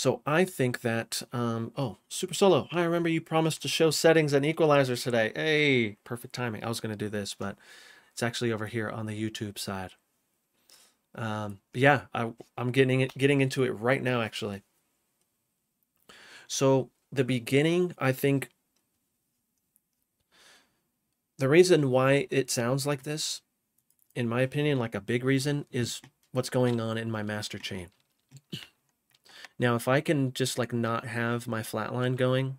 So I think that, um, oh, Super Solo, I remember you promised to show settings and equalizers today. Hey, perfect timing. I was going to do this, but it's actually over here on the YouTube side. Um, yeah, I, I'm getting it, getting into it right now, actually. So the beginning, I think the reason why it sounds like this, in my opinion, like a big reason, is what's going on in my master chain. Now, if I can just like not have my flatline going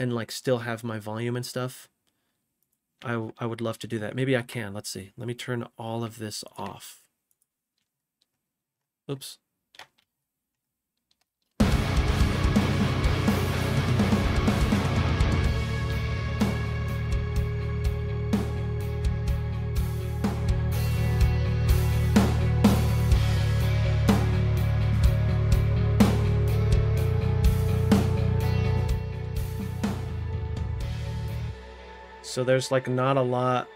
and like still have my volume and stuff, I, I would love to do that. Maybe I can. Let's see. Let me turn all of this off. Oops. So there's like not a lot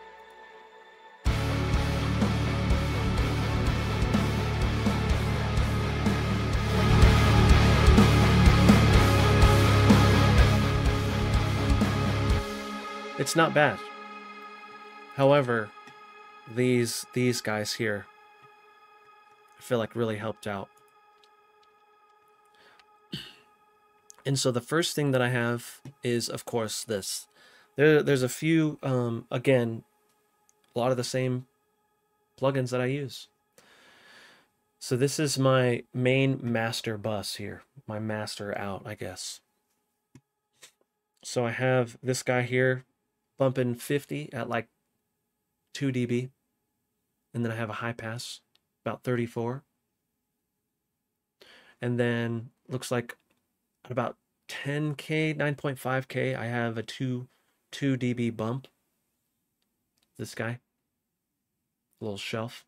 It's not bad. However, these these guys here I feel like really helped out. And so the first thing that I have is of course this. There, there's a few, um, again, a lot of the same plugins that I use. So this is my main master bus here, my master out, I guess. So I have this guy here bumping 50 at like 2 dB. And then I have a high pass about 34. And then looks like at about 10K, 9.5K, I have a 2 2 dB bump. This guy. Little shelf.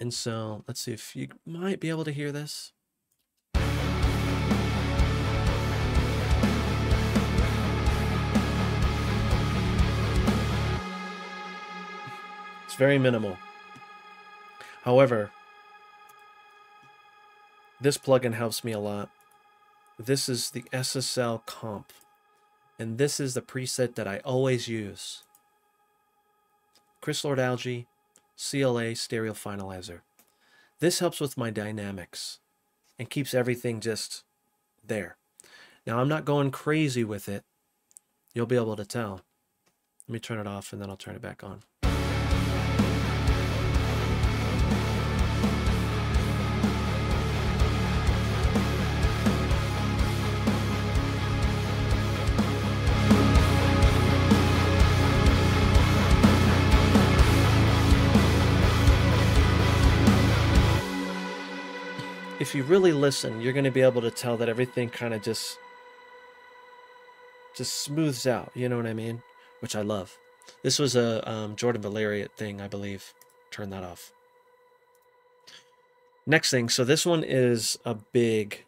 And so let's see if you might be able to hear this. It's very minimal. However, this plugin helps me a lot. This is the SSL comp. And this is the preset that I always use. Chris Lord-Alge, CLA Stereo Finalizer. This helps with my dynamics and keeps everything just there. Now I'm not going crazy with it. You'll be able to tell. Let me turn it off and then I'll turn it back on. If you really listen, you're going to be able to tell that everything kind of just just smooths out. You know what I mean? Which I love. This was a um, Jordan Valeriote thing, I believe. Turn that off. Next thing, so this one is a big,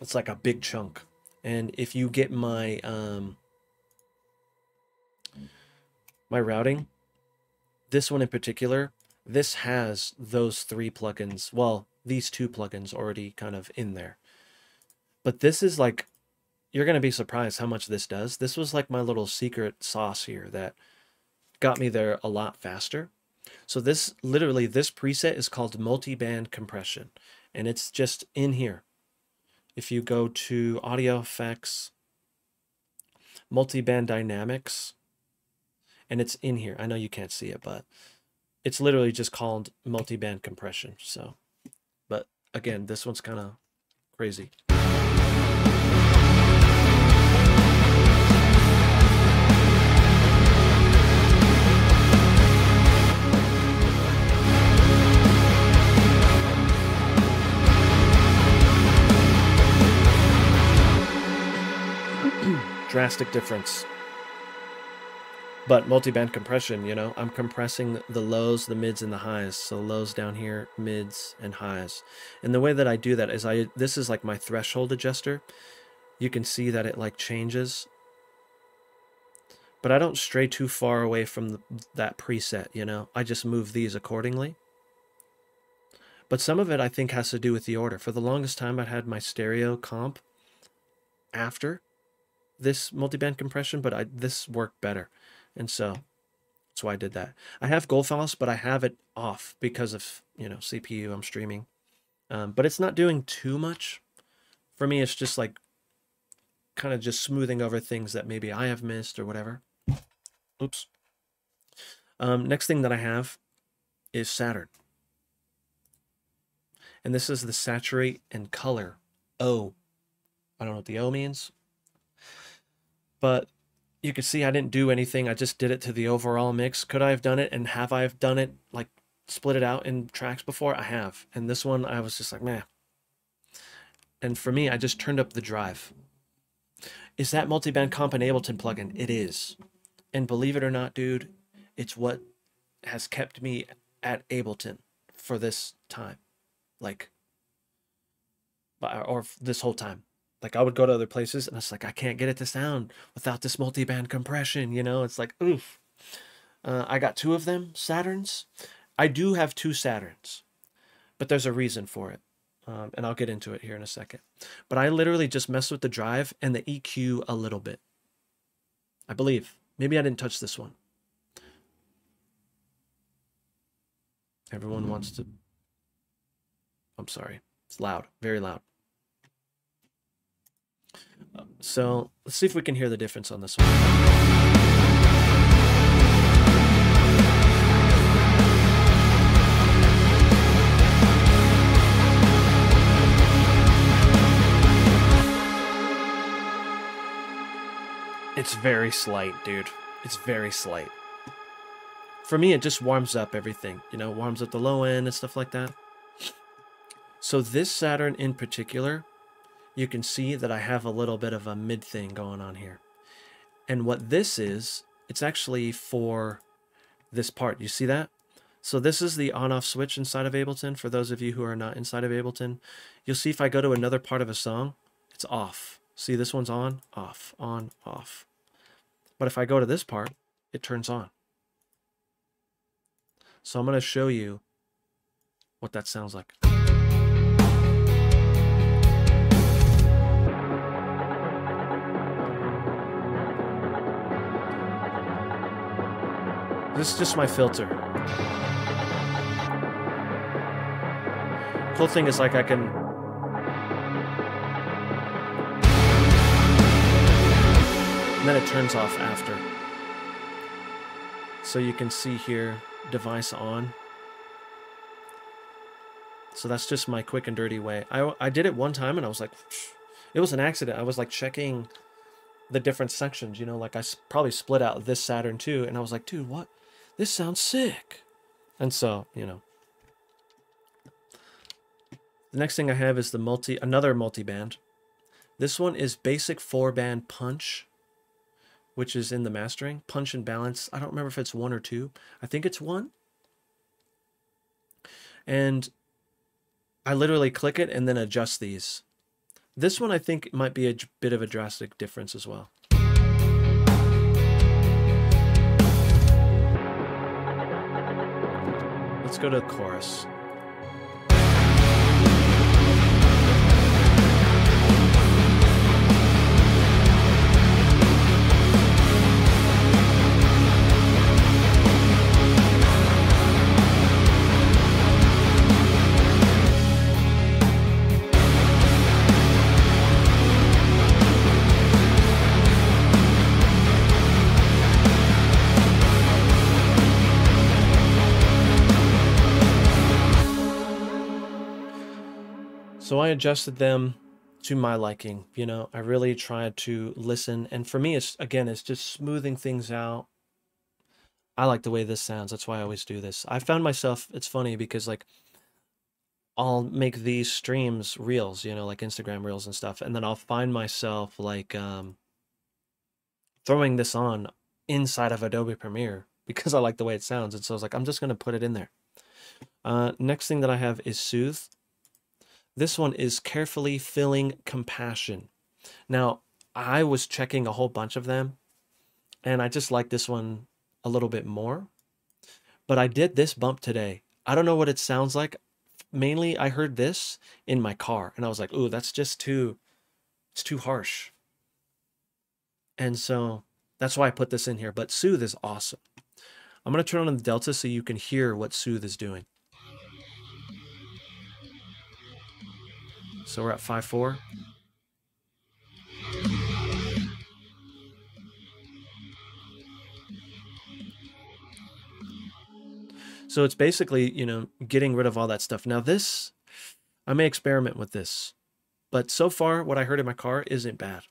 it's like a big chunk. And if you get my, um, my routing, this one in particular, this has those three plugins. Well, these two plugins already kind of in there. But this is like, you're going to be surprised how much this does. This was like my little secret sauce here that got me there a lot faster. So this, literally, this preset is called multi-band compression. And it's just in here. If you go to audio effects, multi-band dynamics, and it's in here. I know you can't see it, but it's literally just called multi-band compression. So again, this one's kind of crazy. Drastic difference. But multi-band compression, you know, I'm compressing the lows, the mids, and the highs. So lows down here, mids, and highs. And the way that I do that is I, this is like my threshold adjuster. You can see that it like changes. But I don't stray too far away from the, that preset, you know. I just move these accordingly. But some of it I think has to do with the order. For the longest time, I had my stereo comp after this multiband compression, but I this worked better. And so that's why I did that. I have Gullfoss, but I have it off because of, you know, CPU, I'm streaming. Um, but it's not doing too much. For me, it's just like kind of just smoothing over things that maybe I have missed or whatever. Oops. Um, next thing that I have is Saturn. And this is the saturate and color O. I don't know what the O means. But you can see I didn't do anything. I just did it to the overall mix. Could I have done it? And have I have done it like split it out in tracks before? I have. And this one, I was just like, man. And for me, I just turned up the drive. Is that multiband comp an Ableton plugin? It is. And believe it or not, dude, it's what has kept me at Ableton for this time. Like, or this whole time. Like I would go to other places and it's like I can't get it to sound without this multi-band compression. You know, it's like oof. Uh, I got two of them Saturns. I do have two Saturns, but there's a reason for it, um, and I'll get into it here in a second. But I literally just messed with the drive and the EQ a little bit. I believe maybe I didn't touch this one. Everyone wants to. I'm sorry. It's loud, very loud. So let's see if we can hear the difference on this one. It's very slight, dude. It's very slight. For me, it just warms up everything. You know, warms up the low end and stuff like that. So this Saturn in particular you can see that I have a little bit of a mid thing going on here. And what this is, it's actually for this part. You see that? So this is the on-off switch inside of Ableton. For those of you who are not inside of Ableton, you'll see if I go to another part of a song, it's off. See, this one's on, off, on, off. But if I go to this part, it turns on. So I'm going to show you what that sounds like. This is just my filter. Cool thing is like I can and then it turns off after. So you can see here, device on. So that's just my quick and dirty way. I, I did it one time and I was like, it was an accident. I was like checking the different sections, you know, like I probably split out this Saturn too. And I was like, dude, what? This sounds sick. And so, you know. The next thing I have is the multi, another multi-band. This one is basic four-band punch, which is in the mastering. Punch and balance. I don't remember if it's one or two. I think it's one. And I literally click it and then adjust these. This one I think might be a bit of a drastic difference as well. Let's go to the chorus. So I adjusted them to my liking. You know, I really tried to listen. And for me, it's again, it's just smoothing things out. I like the way this sounds. That's why I always do this. I found myself, it's funny because like I'll make these streams reels, you know, like Instagram reels and stuff. And then I'll find myself like um, throwing this on inside of Adobe Premiere because I like the way it sounds. And so I was like, I'm just going to put it in there. Uh, next thing that I have is Soothe. This one is carefully filling compassion. Now, I was checking a whole bunch of them, and I just like this one a little bit more. But I did this bump today. I don't know what it sounds like mainly I heard this in my car and I was like, "Ooh, that's just too it's too harsh." And so that's why I put this in here, but Soothe is awesome. I'm going to turn on the delta so you can hear what Soothe is doing. So we're at 5-4. So it's basically, you know, getting rid of all that stuff. Now this, I may experiment with this, but so far what I heard in my car isn't bad.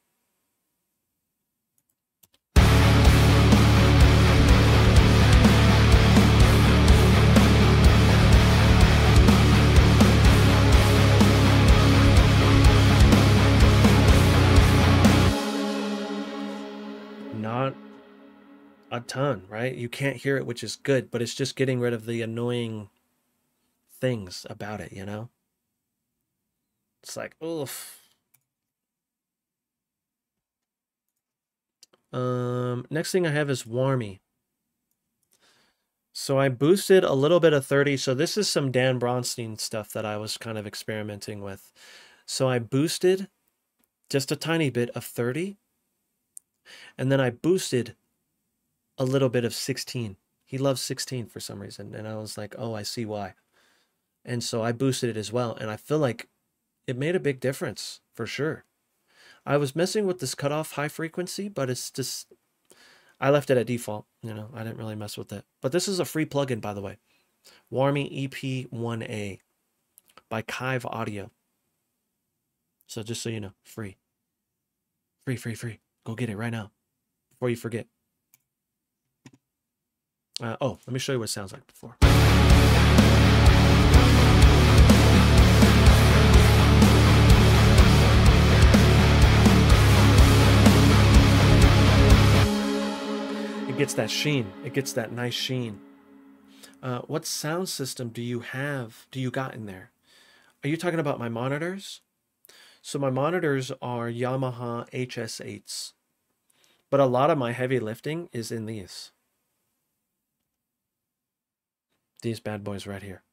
Not a ton, right? You can't hear it, which is good, but it's just getting rid of the annoying things about it, you know? It's like, oof. Um, next thing I have is Warmy. So I boosted a little bit of 30. So this is some Dan Braunstein stuff that I was kind of experimenting with. So I boosted just a tiny bit of 30. And then I boosted a little bit of 16. He loves 16 for some reason. And I was like, oh, I see why. And so I boosted it as well. And I feel like it made a big difference for sure. I was messing with this cutoff high frequency, but it's just, I left it at default. You know, I didn't really mess with it. But this is a free plugin, by the way. Warmy EP1A by Kiive Audio. So just so you know, free. Free, free, free. Go get it right now before you forget. Uh, oh, let me show you what it sounds like before. It gets that sheen. It gets that nice sheen. Uh, what sound system do you have, do you got in there? Are you talking about my monitors? So my monitors are Yamaha HS8s. But a lot of my heavy lifting is in these. These bad boys right here.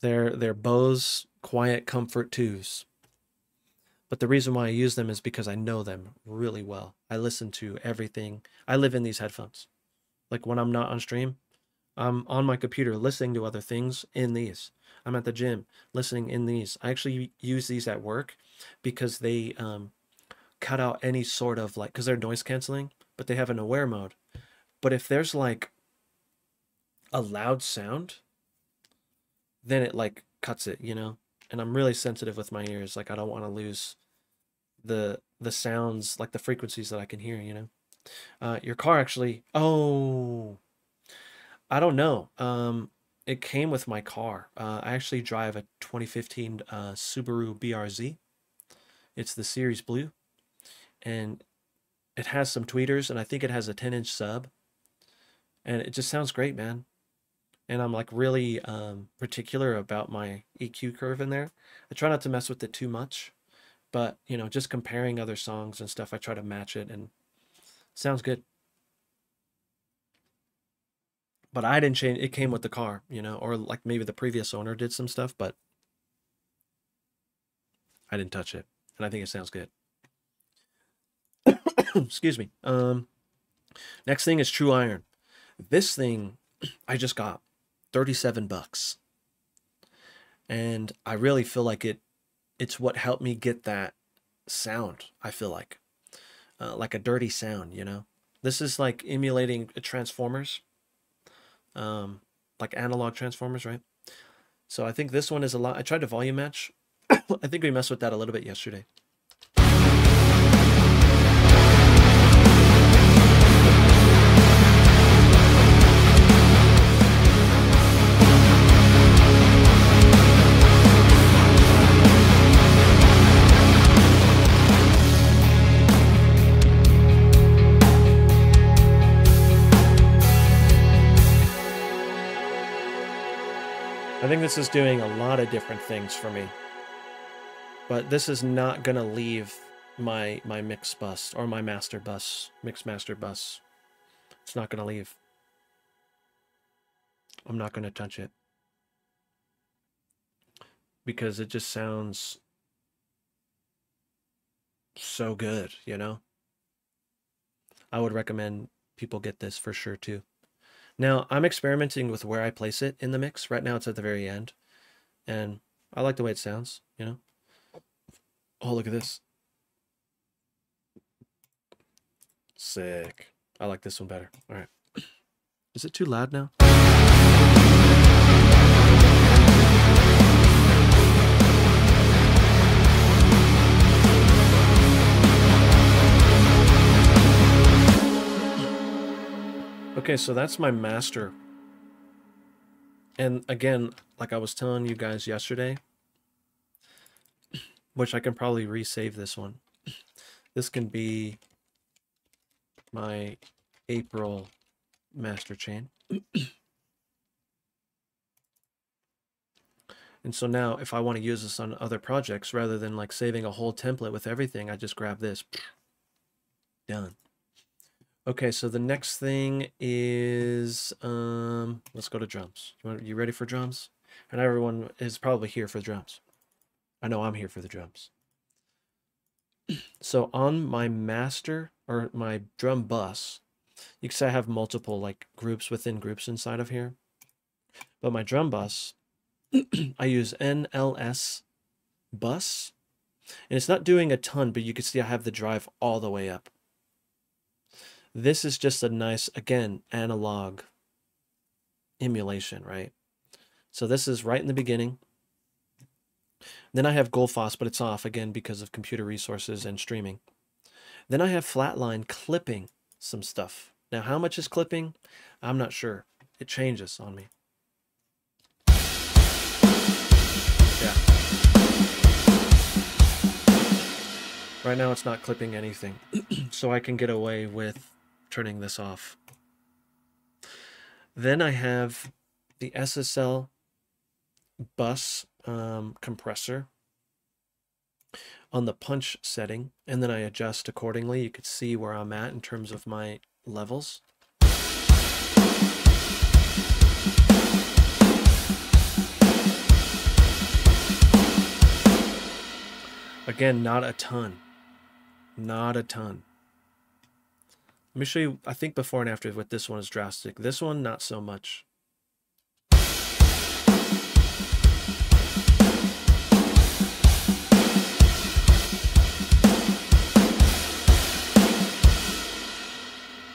They're, they're Bose Quiet Comfort 2s. But the reason why I use them is because I know them really well. I listen to everything. I live in these headphones. Like when I'm not on stream, I'm on my computer listening to other things in these. I'm at the gym listening in these. I actually use these at work because they um, cut out any sort of like, because they're noise canceling, but they have an aware mode. But if there's like a loud sound, then it like cuts it, you know? And I'm really sensitive with my ears. Like I don't want to lose the the sounds, like the frequencies that I can hear, you know? Uh, your car actually, oh, I don't know. Um, it came with my car. Uh, I actually drive a 2015 uh, Subaru BRZ. It's the Series Blue. And it has some tweeters, and I think it has a 10 inch sub. And it just sounds great, man and I'm like really um, particular about my EQ curve in there. I try not to mess with it too much, but you know, just comparing other songs and stuff, I try to match it and sounds good. But I didn't change. It came with the car, you know, or like maybe the previous owner did some stuff, but I didn't touch it, and I think it sounds good. Excuse me. Um, next thing is True Iron. This thing I just got 37 bucks. And I really feel like it it's what helped me get that sound, I feel like. Uh, like a dirty sound, you know. This is like emulating Transformers. Um like analog Transformers, right? So I think this one is a lot I tried to volume match. I think we messed with that a little bit yesterday. I think this is doing a lot of different things for me. But this is not going to leave my my mix bus or my master bus, mix master bus. It's not going to leave. I'm not going to touch it. because it just sounds so good, you know? I would recommend people get this for sure too. Now, I'm experimenting with where I place it in the mix. Right now it's at the very end. And I like the way it sounds, you know? Oh, look at this. Sick. I like this one better. All right. Is it too loud now? Okay, so that's my master. And again, like I was telling you guys yesterday, which I can probably resave this one. This can be my April master chain. and so now if I want to use this on other projects, rather than like saving a whole template with everything, I just grab this. Done. Okay, so the next thing is, um, let's go to drums. You, want, you ready for drums? And everyone is probably here for the drums. I know I'm here for the drums. So on my master or my drum bus, you can say I have multiple like groups within groups inside of here. But my drum bus, I use NLS bus. And it's not doing a ton, but you can see I have the drive all the way up. This is just a nice, again, analog emulation, right? So this is right in the beginning. Then I have Gullfoss, but it's off again because of computer resources and streaming. Then I have Flatline clipping some stuff. Now, how much is clipping? I'm not sure. It changes on me. Yeah. Right now it's not clipping anything. so I can get away with turning this off. Then I have the SSL bus um, compressor on the punch setting, and then I adjust accordingly. You could see where I'm at in terms of my levels. Again, not a ton. Not a ton. Let me show you, I think before and after with this one is drastic. This one, not so much.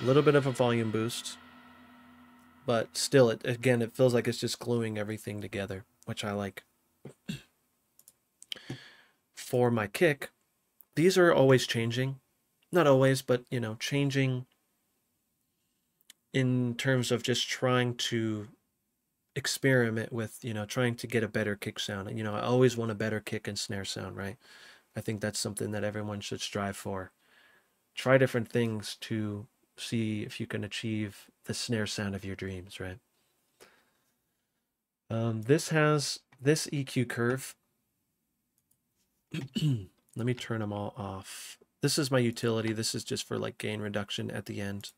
A little bit of a volume boost, but still, it again, it feels like it's just gluing everything together, which I like. For my kick, these are always changing. Not always, but, you know, changing in terms of just trying to experiment with, you know, trying to get a better kick sound. And you know, I always want a better kick and snare sound, right? I think that's something that everyone should strive for. Try different things to see if you can achieve the snare sound of your dreams, right? Um, this has this EQ curve. Let me turn them all off. This is my utility. This is just for like gain reduction at the end.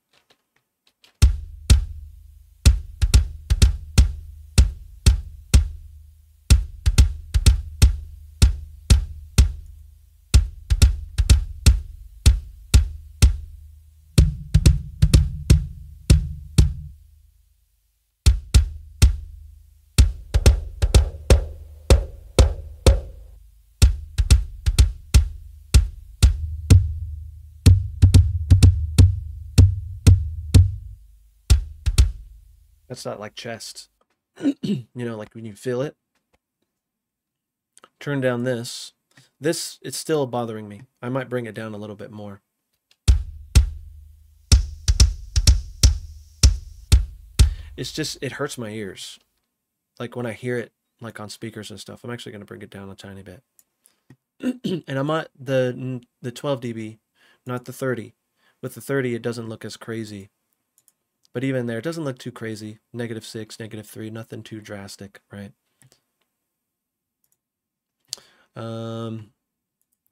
That's not like chest. you know, like when you feel it. Turn down this. This, it's still bothering me. I might bring it down a little bit more. It's just, it hurts my ears. Like when I hear it, like on speakers and stuff. I'm actually going to bring it down a tiny bit. and I'm at the the 12 dB, not the 30. With the 30, it doesn't look as crazy but even there, it doesn't look too crazy. Negative 6, negative 3, nothing too drastic, right? Um,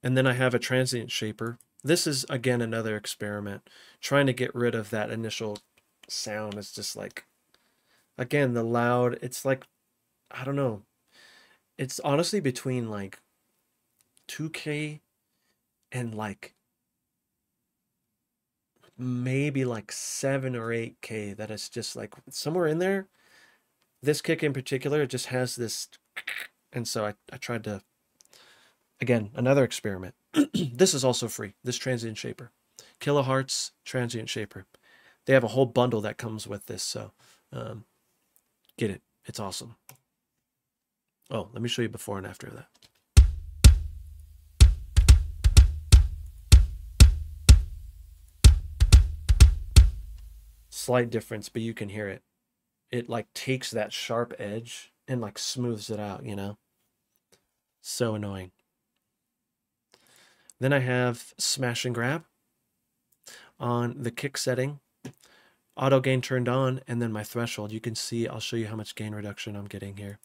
and then I have a transient shaper. This is, again, another experiment. Trying to get rid of that initial sound. It's just like, again, the loud, it's like, I don't know. it's honestly between like 2K and like maybe like 7 or 8K that is just like somewhere in there. This kick in particular it just has this and so I, I tried to again another experiment. this is also free. This transient shaper. Kilohearts transient shaper. They have a whole bundle that comes with this, so um, get it. It's awesome. Oh, let me show you before and after that. Slight difference, but you can hear it. It like takes that sharp edge and like smooths it out, you know? So annoying. Then I have smash and grab on the kick setting. Auto gain turned on and then my threshold. You can see, I'll show you how much gain reduction I'm getting here.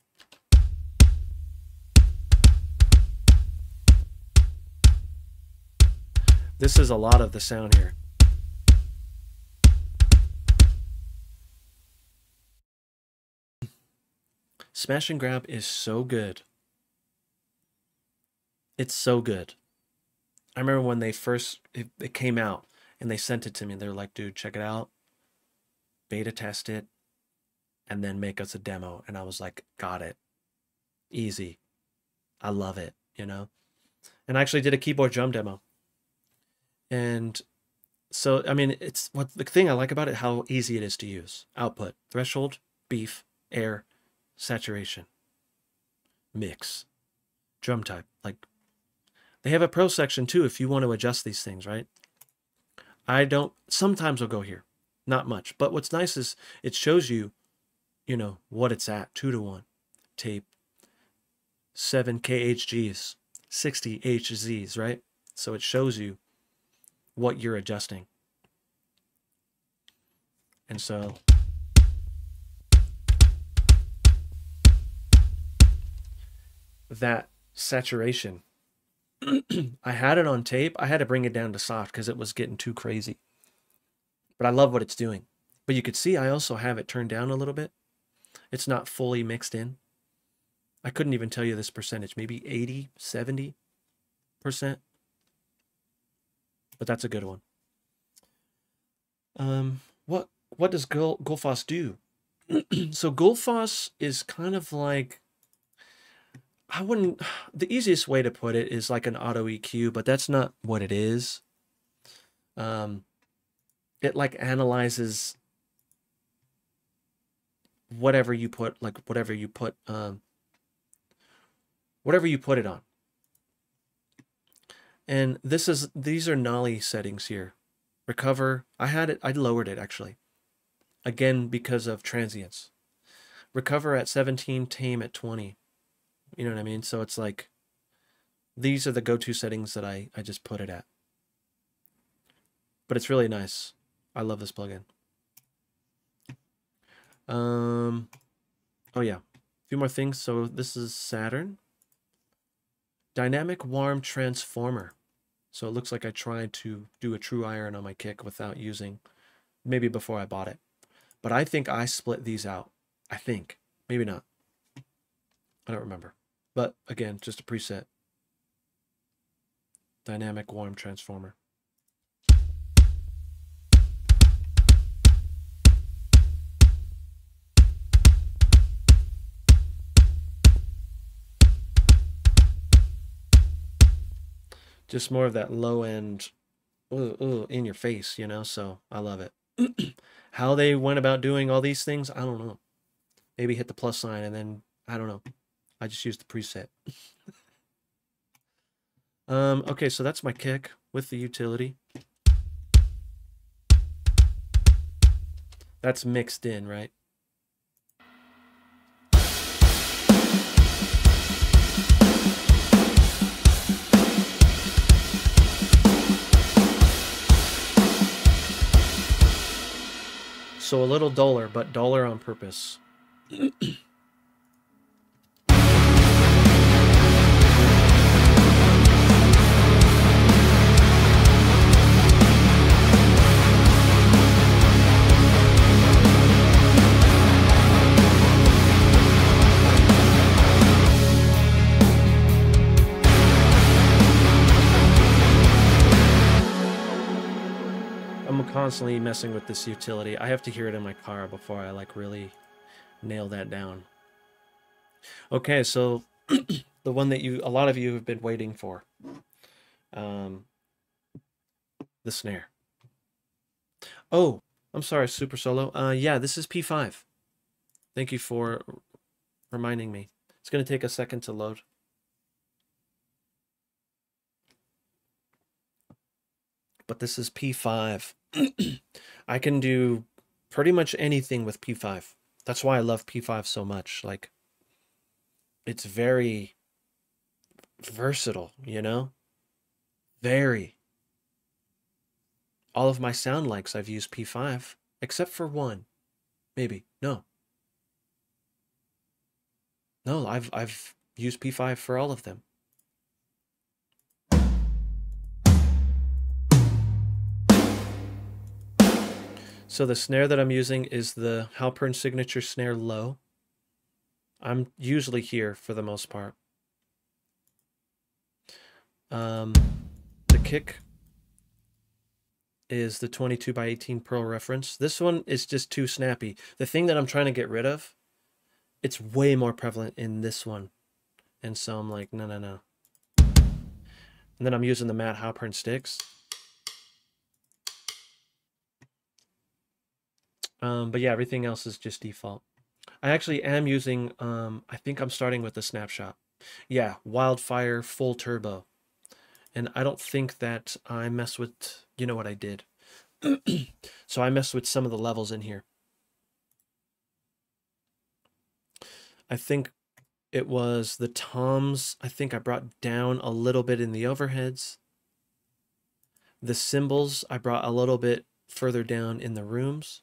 This is a lot of the sound here. Smash and grab is so good. It's so good. I remember when they first it, it came out and they sent it to me. They're like, "Dude, check it out. Beta test it and then make us a demo." And I was like, "Got it. Easy. I love it, you know?" And I actually did a keyboard drum demo and so, I mean, it's what the thing I like about it, how easy it is to use. Output, threshold, beef, air, saturation, mix, drum type. Like they have a pro section too if you want to adjust these things, right? I don't, sometimes I'll go here, not much. But what's nice is it shows you, you know, what it's at, two to one, tape, seven KHGs, 60 HZs, right? So it shows you what you're adjusting. And so that saturation, I had it on tape. I had to bring it down to soft because it was getting too crazy. But I love what it's doing. But you could see I also have it turned down a little bit. It's not fully mixed in. I couldn't even tell you this percentage, maybe 80, 70% but that's a good one. Um, what what does Gul Gullfoss do? so Gullfoss is kind of like I wouldn't the easiest way to put it is like an auto EQ, but that's not what it is. Um it like analyzes whatever you put like whatever you put um whatever you put it on. And this is these are Nolly settings here. Recover, I had it, I lowered it actually. Again, because of transients. Recover at 17, tame at 20. You know what I mean? So it's like, these are the go-to settings that I, I just put it at. But it's really nice. I love this plugin. Um, oh yeah, a few more things. So this is Saturn. Dynamic Warm Transformer. So it looks like I tried to do a true iron on my kick without using, maybe before I bought it. But I think I split these out. I think. Maybe not. I don't remember. But again, just a preset. Dynamic warm transformer. just more of that low end ooh, ooh, in your face, you know? So I love it. How they went about doing all these things, I don't know. Maybe hit the plus sign and then, I don't know. I just used the preset. um, okay, so that's my kick with the utility. That's mixed in, right? So a little duller, but duller on purpose. constantly messing with this utility. I have to hear it in my car before I like really nail that down. Okay, so the one that you a lot of you have been waiting for. Um the snare. Oh, I'm sorry, Super Solo. Uh yeah, this is P5. Thank you for reminding me. It's going to take a second to load. But this is P5. I can do pretty much anything with P5. That's why I love P5 so much. Like, it's very versatile, you know? Very. All of my sound likes I've used P5, except for one. Maybe. No. No, I've I've used P5 for all of them. So the snare that I'm using is the Halpern Signature Snare Low. I'm usually here for the most part. Um, the kick is the 22 by 18 Pearl reference. This one is just too snappy. The thing that I'm trying to get rid of, it's way more prevalent in this one. And so I'm like, no, no, no. And then I'm using the Matt Halpern sticks. Um, but yeah, everything else is just default. I actually am using, um, I think I'm starting with the snapshot. Yeah, Wildfire full turbo. And I don't think that I mess with, you know what I did. so I messed with some of the levels in here. I think it was the toms. I think I brought down a little bit in the overheads. The cymbals I brought a little bit further down in the rooms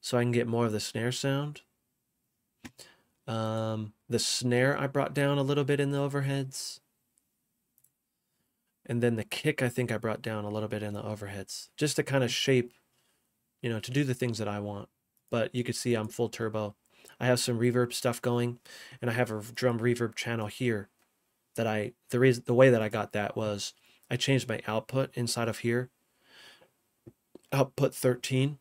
so I can get more of the snare sound. Um, the snare I brought down a little bit in the overheads. And then the kick I think I brought down a little bit in the overheads just to kind of shape, you know, to do the things that I want. But you can see I'm full turbo. I have some reverb stuff going and I have a drum reverb channel here that I, the reason, the way that I got that was I changed my output inside of here, output 13.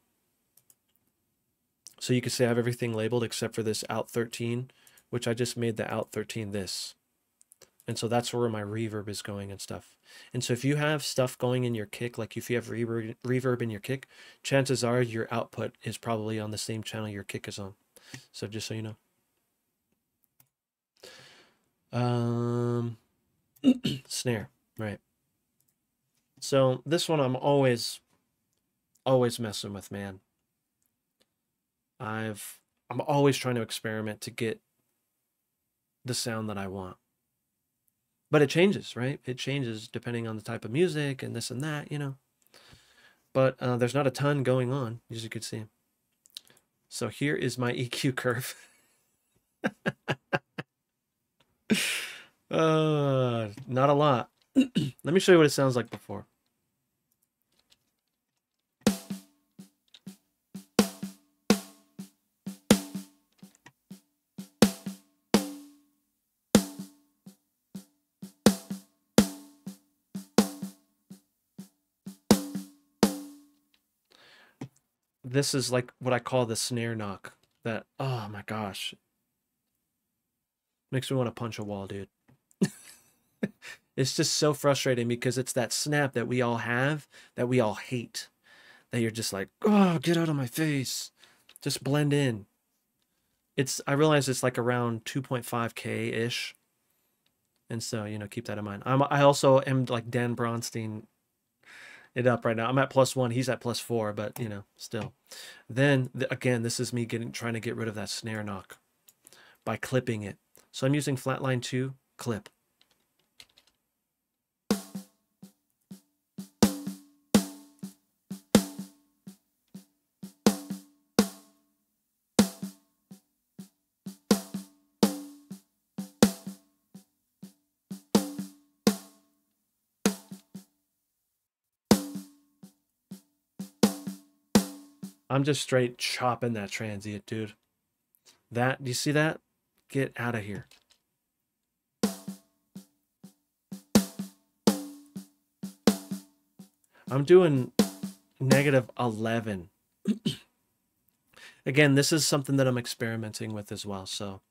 So you can see I have everything labeled except for this out 13, which I just made the out 13 this. And so that's where my reverb is going and stuff. And so if you have stuff going in your kick, like if you have reverb, reverb in your kick, chances are your output is probably on the same channel your kick is on. So just so you know. Um, snare, right. So this one I'm always, always messing with, man. I've, I'm always trying to experiment to get the sound that I want. But it changes, right? It changes depending on the type of music and this and that, you know. But uh, there's not a ton going on, as you can see. So here is my EQ curve. uh, not a lot. Let me show you what it sounds like before. This is like what I call the snare knock. That oh my gosh, makes me want to punch a wall, dude. it's just so frustrating because it's that snap that we all have that we all hate. That you're just like, oh, get out of my face, just blend in. It's I realize it's like around 2.5k ish, and so you know keep that in mind. I'm I also am like Dan Braunstein it up right now. I'm at plus one. He's at plus four, but you know, still. Then again, this is me getting trying to get rid of that snare knock by clipping it. So I'm using flatline two clip. I'm just straight chopping that transient, dude. That, do you see that? Get out of here. I'm doing negative 11. Again, this is something that I'm experimenting with as well. So,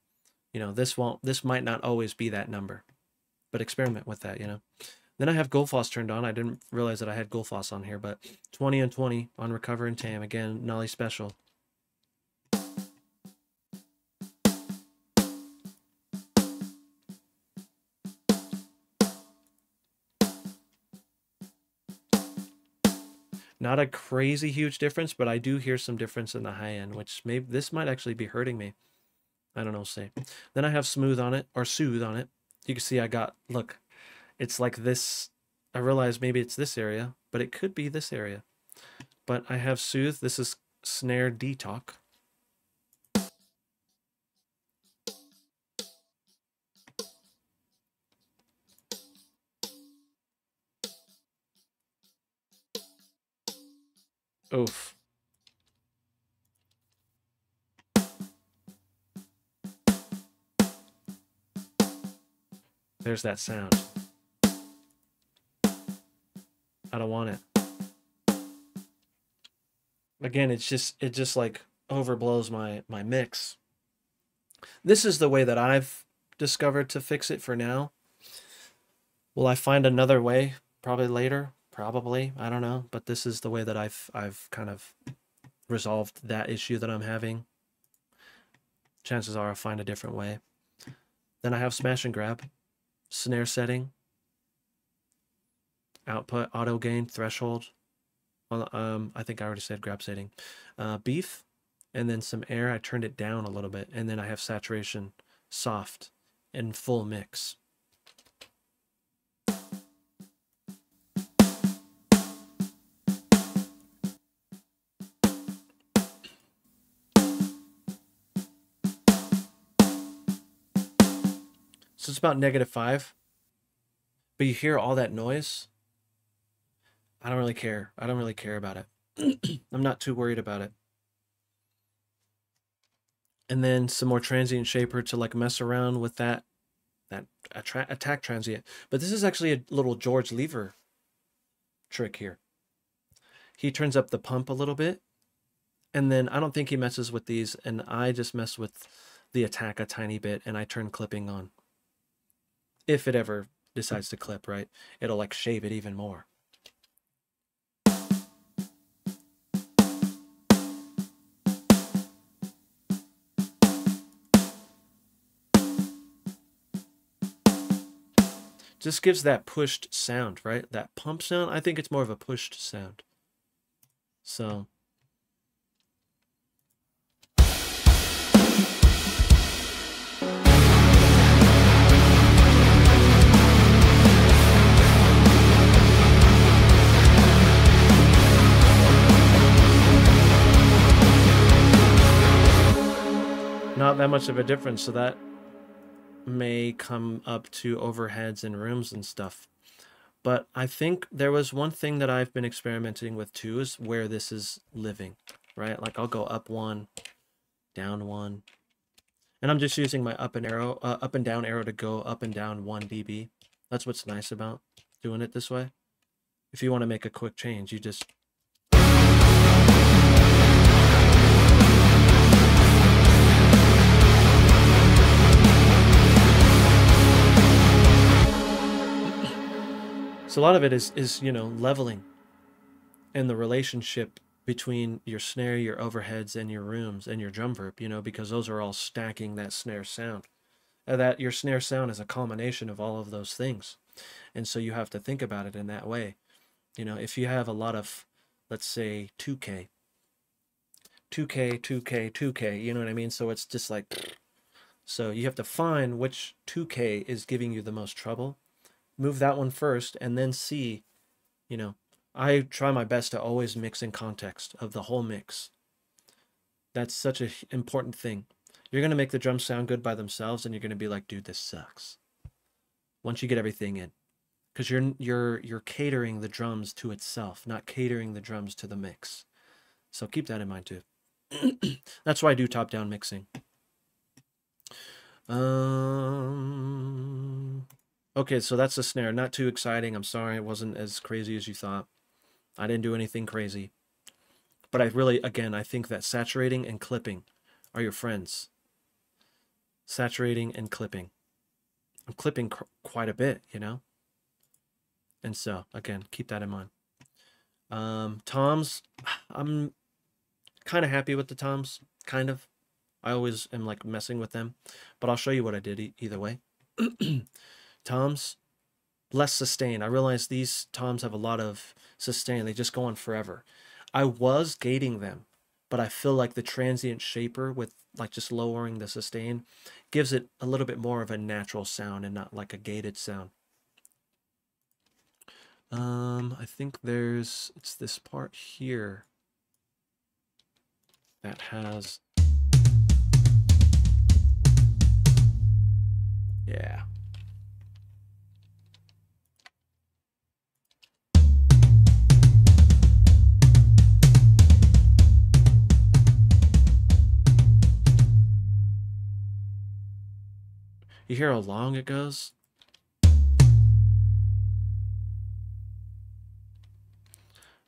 you know, this won't, this might not always be that number, but experiment with that, you know. Then I have Gullfoss turned on. I didn't realize that I had Gullfoss on here, but 20 and 20 on Recover and Tame. Again, Nolly Special. Not a crazy huge difference, but I do hear some difference in the high end, which maybe this might actually be hurting me. I don't know, see. Then I have smooth on it, or soothe on it. You can see I got, look, it's like this. I realize maybe it's this area, but it could be this area. But I have soothe. This is snare detox. Oof. There's that sound. I don't want it. Again, it's just it just like overblows my my mix. This is the way that I've discovered to fix it for now. Will I find another way probably later? Probably. I don't know, but this is the way that I've I've kind of resolved that issue that I'm having. Chances are I'll find a different way. Then I have smash and grab snare setting, output, auto gain, threshold. Um, I think I already said grab setting. Uh, beef, and then some air. I turned it down a little bit, and then I have saturation, soft, and full mix. So it's about negative five. But you hear all that noise. I don't really care. I don't really care about it. I'm not too worried about it. And then some more transient shaper to like mess around with that that attack transient. But this is actually a little George Lever trick here. He turns up the pump a little bit. And then I don't think he messes with these. And I just mess with the attack a tiny bit and I turn clipping on if it ever decides to clip, right? It'll like shave it even more. Just gives that pushed sound, right? That pump sound, I think it's more of a pushed sound. So not that much of a difference, so that may come up to overheads and rooms and stuff. But I think there was one thing that I've been experimenting with too is where this is living, right? Like I'll go up one, down one, and I'm just using my up and arrow, uh, up and down arrow to go up and down one dB. That's what's nice about doing it this way. If you want to make a quick change, you just So a lot of it is is you know leveling and the relationship between your snare, your overheads, and your rooms and your drum verb, you know, because those are all stacking that snare sound. And that your snare sound is a culmination of all of those things. And so you have to think about it in that way. You know, if you have a lot of, let's say, 2K, 2K, 2K, 2K, you know what I mean? So it's just like, so you have to find which 2K is giving you the most trouble move that one first and then see, you know, I try my best to always mix in context of the whole mix. That's such an important thing. You're going to make the drums sound good by themselves and you're going to be like, dude, this sucks. Once you get everything in. Because you're you're you're catering the drums to itself, not catering the drums to the mix. So keep that in mind too. That's why I do top-down mixing. Um Okay, so that's the snare. Not too exciting. I'm sorry it wasn't as crazy as you thought. I didn't do anything crazy. But I really, again, I think that saturating and clipping are your friends. Saturating and clipping. I'm clipping quite a bit, you know? And so, again, keep that in mind. Um, toms, I'm kind of happy with the toms, kind of. I always am like messing with them, but I'll show you what I did e either way. toms, less sustain. I realize these toms have a lot of sustain. They just go on forever. I was gating them, but I feel like the transient shaper with like just lowering the sustain gives it a little bit more of a natural sound and not like a gated sound. Um, I think there's, it's this part here that has, yeah. You hear how long it goes?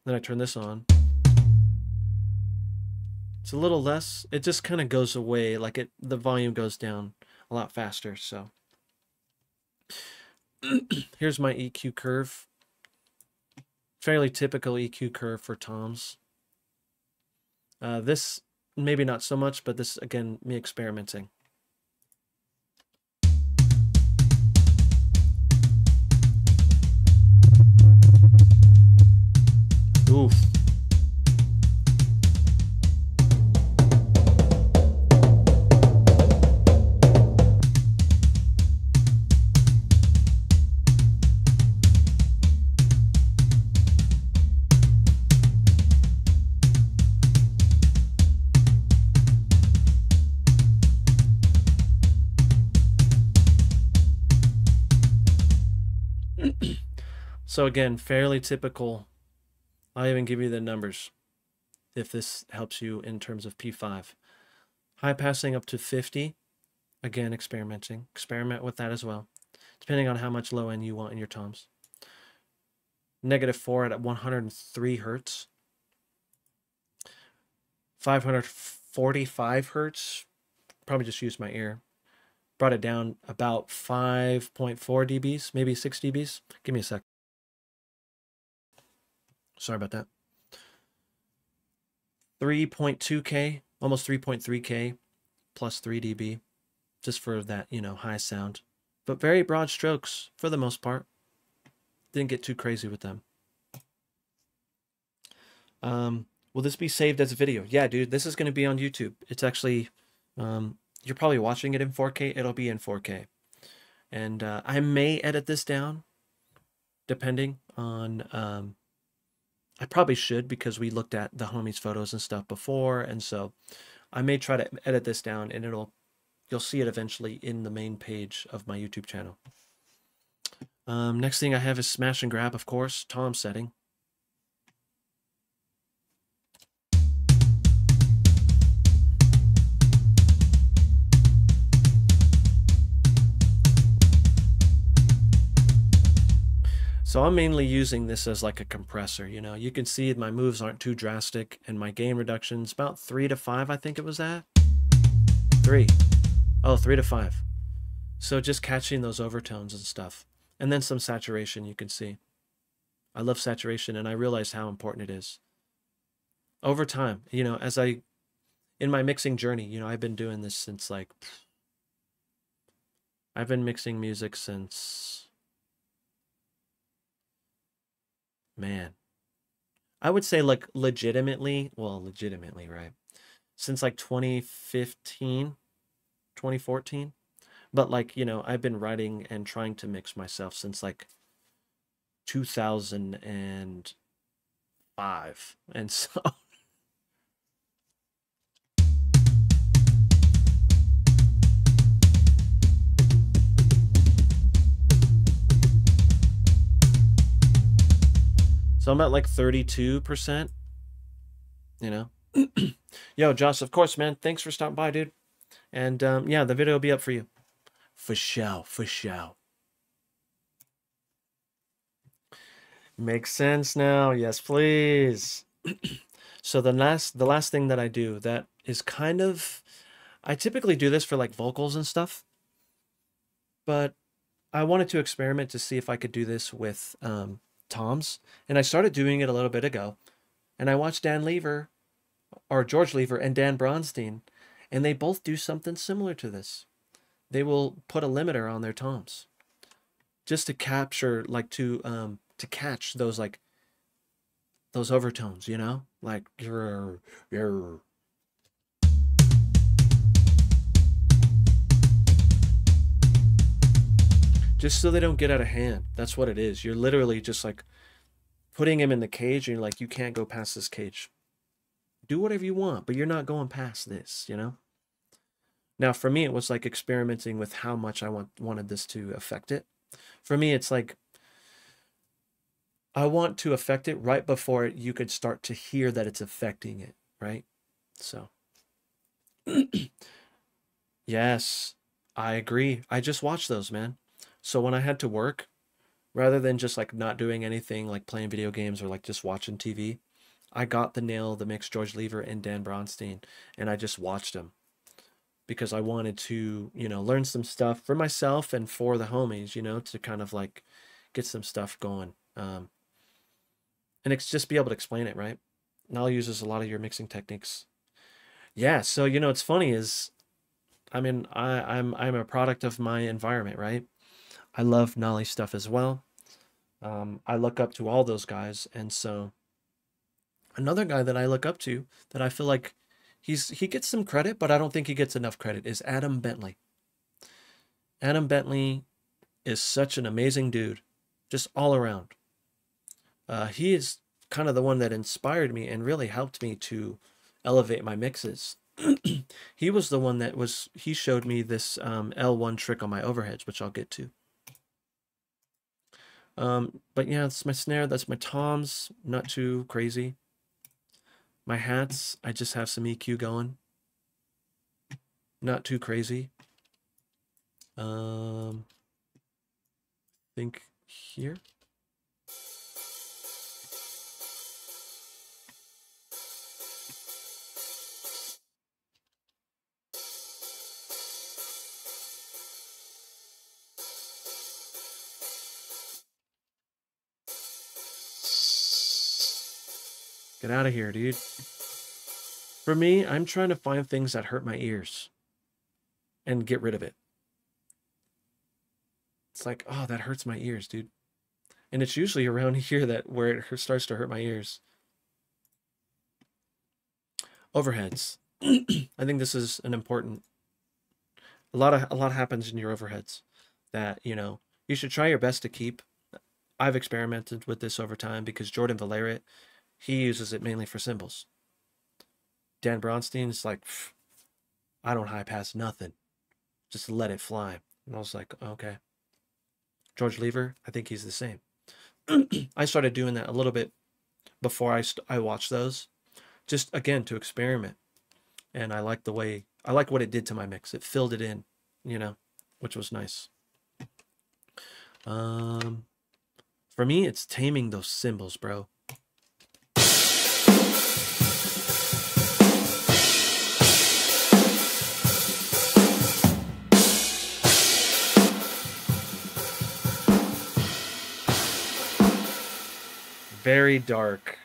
Then I turn this on. It's a little less. It just kind of goes away. Like it, the volume goes down a lot faster. So here's my EQ curve. Fairly typical EQ curve for toms. Uh, this, maybe not so much, but this, again, me experimenting. So again, fairly typical I'll even give you the numbers if this helps you in terms of P5. High passing up to 50. Again, experimenting. Experiment with that as well, depending on how much low end you want in your toms. Negative 4 at 103 hertz. 545 hertz. Probably just used my ear. Brought it down about 5.4 dBs, maybe 6 dBs. Give me a sec. Sorry about that. 3.2K, almost 3.3K plus 3 dB just for that, you know, high sound. But very broad strokes for the most part. Didn't get too crazy with them. Um, will this be saved as a video? Yeah, dude, this is going to be on YouTube. It's actually, um, you're probably watching it in 4K. It'll be in 4K. And uh, I may edit this down depending on um, I probably should because we looked at the homies photos and stuff before. And so I may try to edit this down and it'll, you'll see it eventually in the main page of my YouTube channel. Um, next thing I have is smash and grab, of course, tom setting. So I'm mainly using this as like a compressor, you know. You can see my moves aren't too drastic and my gain reduction's about three to five, I think it was at. Three. Oh, three to five. So just catching those overtones and stuff. And then some saturation you can see. I love saturation and I realize how important it is. Over time, you know, as I, in my mixing journey, you know, I've been doing this since like, I've been mixing music since man. I would say like legitimately well legitimately right since like 2015 2014 but like you know i've been writing and trying to mix myself since like 2005 and so So I'm at like 32%. You know? Yo, Josh, of course, man. Thanks for stopping by, dude. And um, yeah, the video will be up for you. For sure, for sure. Makes sense now. Yes, please. So the last the last thing that I do that is kind of I typically do this for like vocals and stuff. But I wanted to experiment to see if I could do this with um, toms, and I started doing it a little bit ago. And I watched Dan Lever, or George Lever, and Dan Braunstein, and they both do something similar to this. They will put a limiter on their toms, just to capture, like to um to catch those like those overtones, you know, like grr, grr. Just so they don't get out of hand. That's what it is. You're literally just like putting him in the cage and you're like, you can't go past this cage. Do whatever you want, but you're not going past this, you know? Now, for me, it was like experimenting with how much I want, wanted this to affect it. For me, it's like I want to affect it right before you could start to hear that it's affecting it, right? So, yes, I agree. I just watched those, man. So when I had to work, rather than just like not doing anything like playing video games or like just watching TV, I got the nail the mix George Lever and Dan Braunstein and I just watched them because I wanted to, you know, learn some stuff for myself and for the homies, you know, to kind of like get some stuff going. Um, and it's just be able to explain it, right? Nolly uses a lot of your mixing techniques. Yeah, so you know, it's funny is I mean, I, I'm I'm a product of my environment, right? I love Nolly stuff as well. Um, I look up to all those guys, and so another guy that I look up to that I feel like he's he gets some credit, but I don't think he gets enough credit is Adam Bentley. Adam Bentley is such an amazing dude, just all around. Uh, he is kind of the one that inspired me and really helped me to elevate my mixes. he was the one that was he showed me this um, L1 trick on my overheads, which I'll get to. Um, but yeah, that's my snare. That's my toms. Not too crazy. My hats, I just have some EQ going. Not too crazy. Um, think here. Get out of here, dude. For me, I'm trying to find things that hurt my ears and get rid of it. It's like, oh, that hurts my ears, dude. And it's usually around here that where it starts to hurt my ears. Overheads. I think this is an important a lot of a lot happens in your overheads that, you know, you should try your best to keep. I've experimented with this over time because Jordan Valeriote he uses it mainly for cymbals. Dan Braunstein's like, I don't high pass nothing. Just let it fly. And I was like, okay. George Lever, I think he's the same. I started doing that a little bit before I, I watched those, just again to experiment. And I like the way, I like what it did to my mix. It filled it in, you know, which was nice. Um, for me, it's taming those cymbals, bro. Very dark.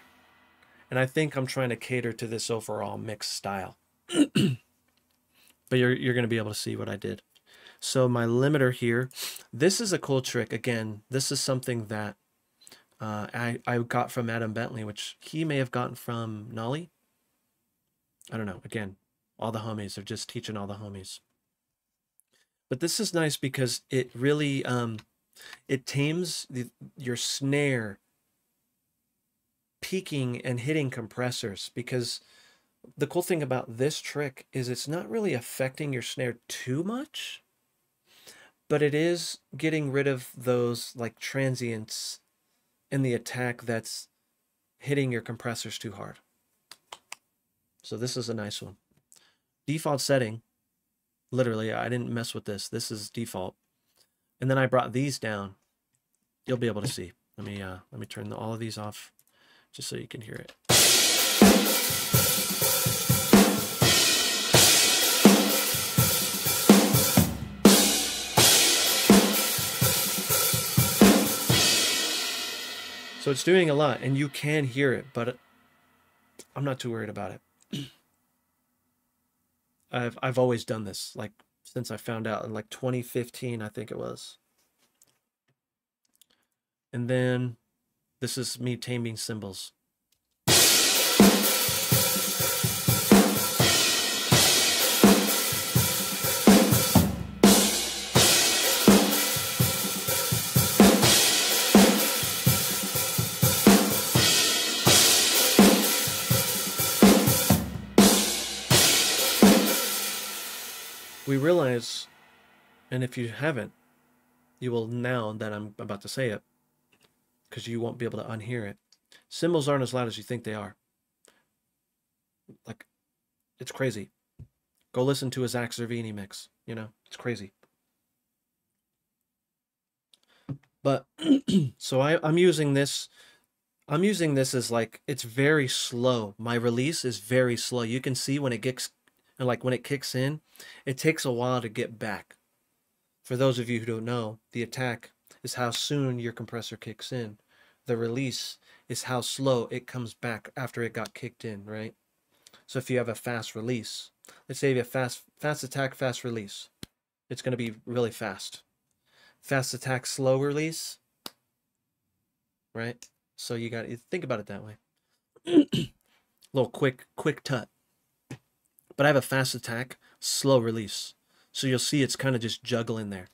And I think I'm trying to cater to this overall mixed style. but you're, you're going to be able to see what I did. So my limiter here, this is a cool trick. Again, this is something that uh, I, I got from Adam Bentley, which he may have gotten from Nolly. I don't know. Again, all the homies are just teaching all the homies. But this is nice because it really um, it tames the, your snare peaking and hitting compressors because the cool thing about this trick is it's not really affecting your snare too much, but it is getting rid of those like transients in the attack that's hitting your compressors too hard. So this is a nice one. Default setting, literally, I didn't mess with this. This is default. And then I brought these down. You'll be able to see. Let me uh, let me turn all of these off just so you can hear it. So it's doing a lot and you can hear it, but I'm not too worried about it. I've I've always done this like since I found out in like 2015 I think it was. And then this is me taming cymbals. we realize, and if you haven't, you will now that I'm about to say it, because you won't be able to unhear it. Cymbals aren't as loud as you think they are. Like, it's crazy. Go listen to a Zakk Cervini mix. You know, it's crazy. But so I, I'm using this. I'm using this as like it's very slow. My release is very slow. You can see when it gets and like when it kicks in, it takes a while to get back. For those of you who don't know, the attack is how soon your compressor kicks in. The release is how slow it comes back after it got kicked in, right? So if you have a fast release, let's say you have fast fast attack, fast release, it's going to be really fast. Fast attack, slow release, right? So you got to think about it that way. little quick quick tut. But I have a fast attack, slow release. So you'll see it's kind of just juggling there.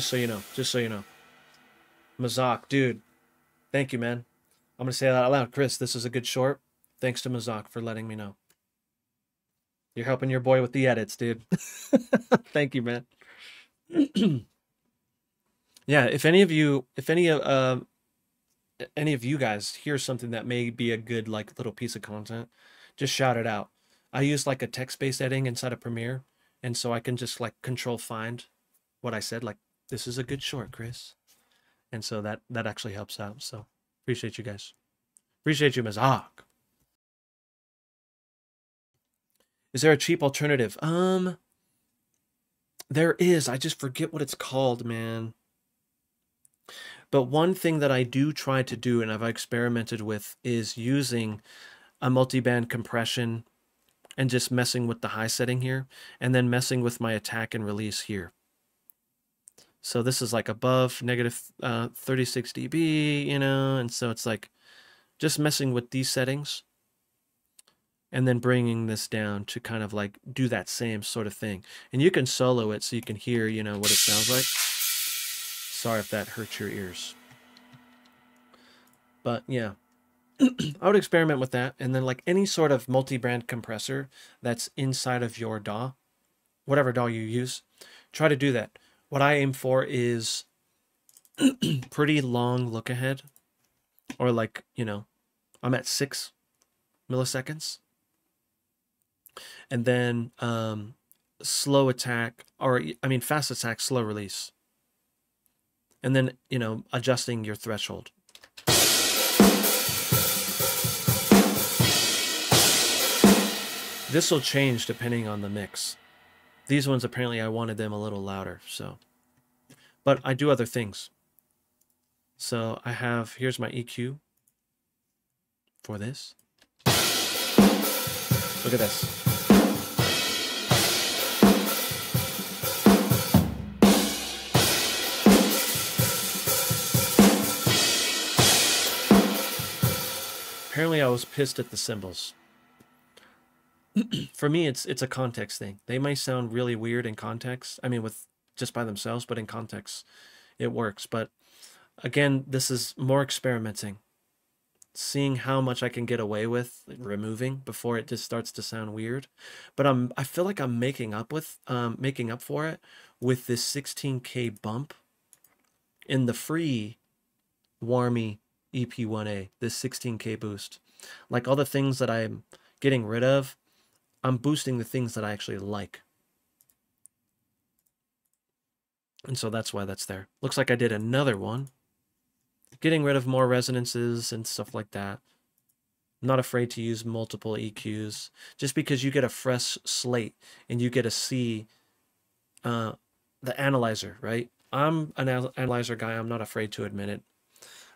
Just so you know, just so you know. Mazak, dude, thank you, man. I'm going to say that out loud. Chris, this is a good short. Thanks to Mazak for letting me know. You're helping your boy with the edits, dude. thank you, man. yeah, if any of you, if any of uh, any of you guys hear something that may be a good like little piece of content, just shout it out. I use like a text-based editing inside of Premiere, and so I can just like control find what I said. Like this is a good short, Chris, and so that that actually helps out. So appreciate you guys. Appreciate you, Mazak. Is there a cheap alternative? Um, there is. I just forget what it's called, man. But one thing that I do try to do and I've experimented with is using a multi-band compression and just messing with the high setting here and then messing with my attack and release here. So this is like above negative, uh, 36 dB, you know, and so it's like just messing with these settings and then bringing this down to kind of like do that same sort of thing. And you can solo it so you can hear, you know, what it sounds like. Sorry if that hurts your ears. But yeah, I would experiment with that. And then like any sort of multi-band compressor that's inside of your DAW, whatever DAW you use, try to do that. What I aim for is pretty long look ahead or like, you know, I'm at six milliseconds. And then um, slow attack or I mean fast attack, slow release and then, you know, adjusting your threshold. This will change depending on the mix. These ones, apparently, I wanted them a little louder, so. But I do other things. So I have, here's my EQ for this. Look at this. apparently I was pissed at the cymbals. For me, it's it's a context thing. They may sound really weird in context. I mean, with just by themselves, but in context, it works. But again, this is more experimenting, seeing how much I can get away with removing before it just starts to sound weird. But I'm I feel like I'm making up with um, making up for it with this 16k bump in the free Warmy EP1A, this 16K boost. Like all the things that I'm getting rid of, I'm boosting the things that I actually like. And so that's why that's there. Looks like I did another one. Getting rid of more resonances and stuff like that. I'm not afraid to use multiple EQs just because you get a fresh slate and you get to see uh, the analyzer, right? I'm an analyzer guy. I'm not afraid to admit it.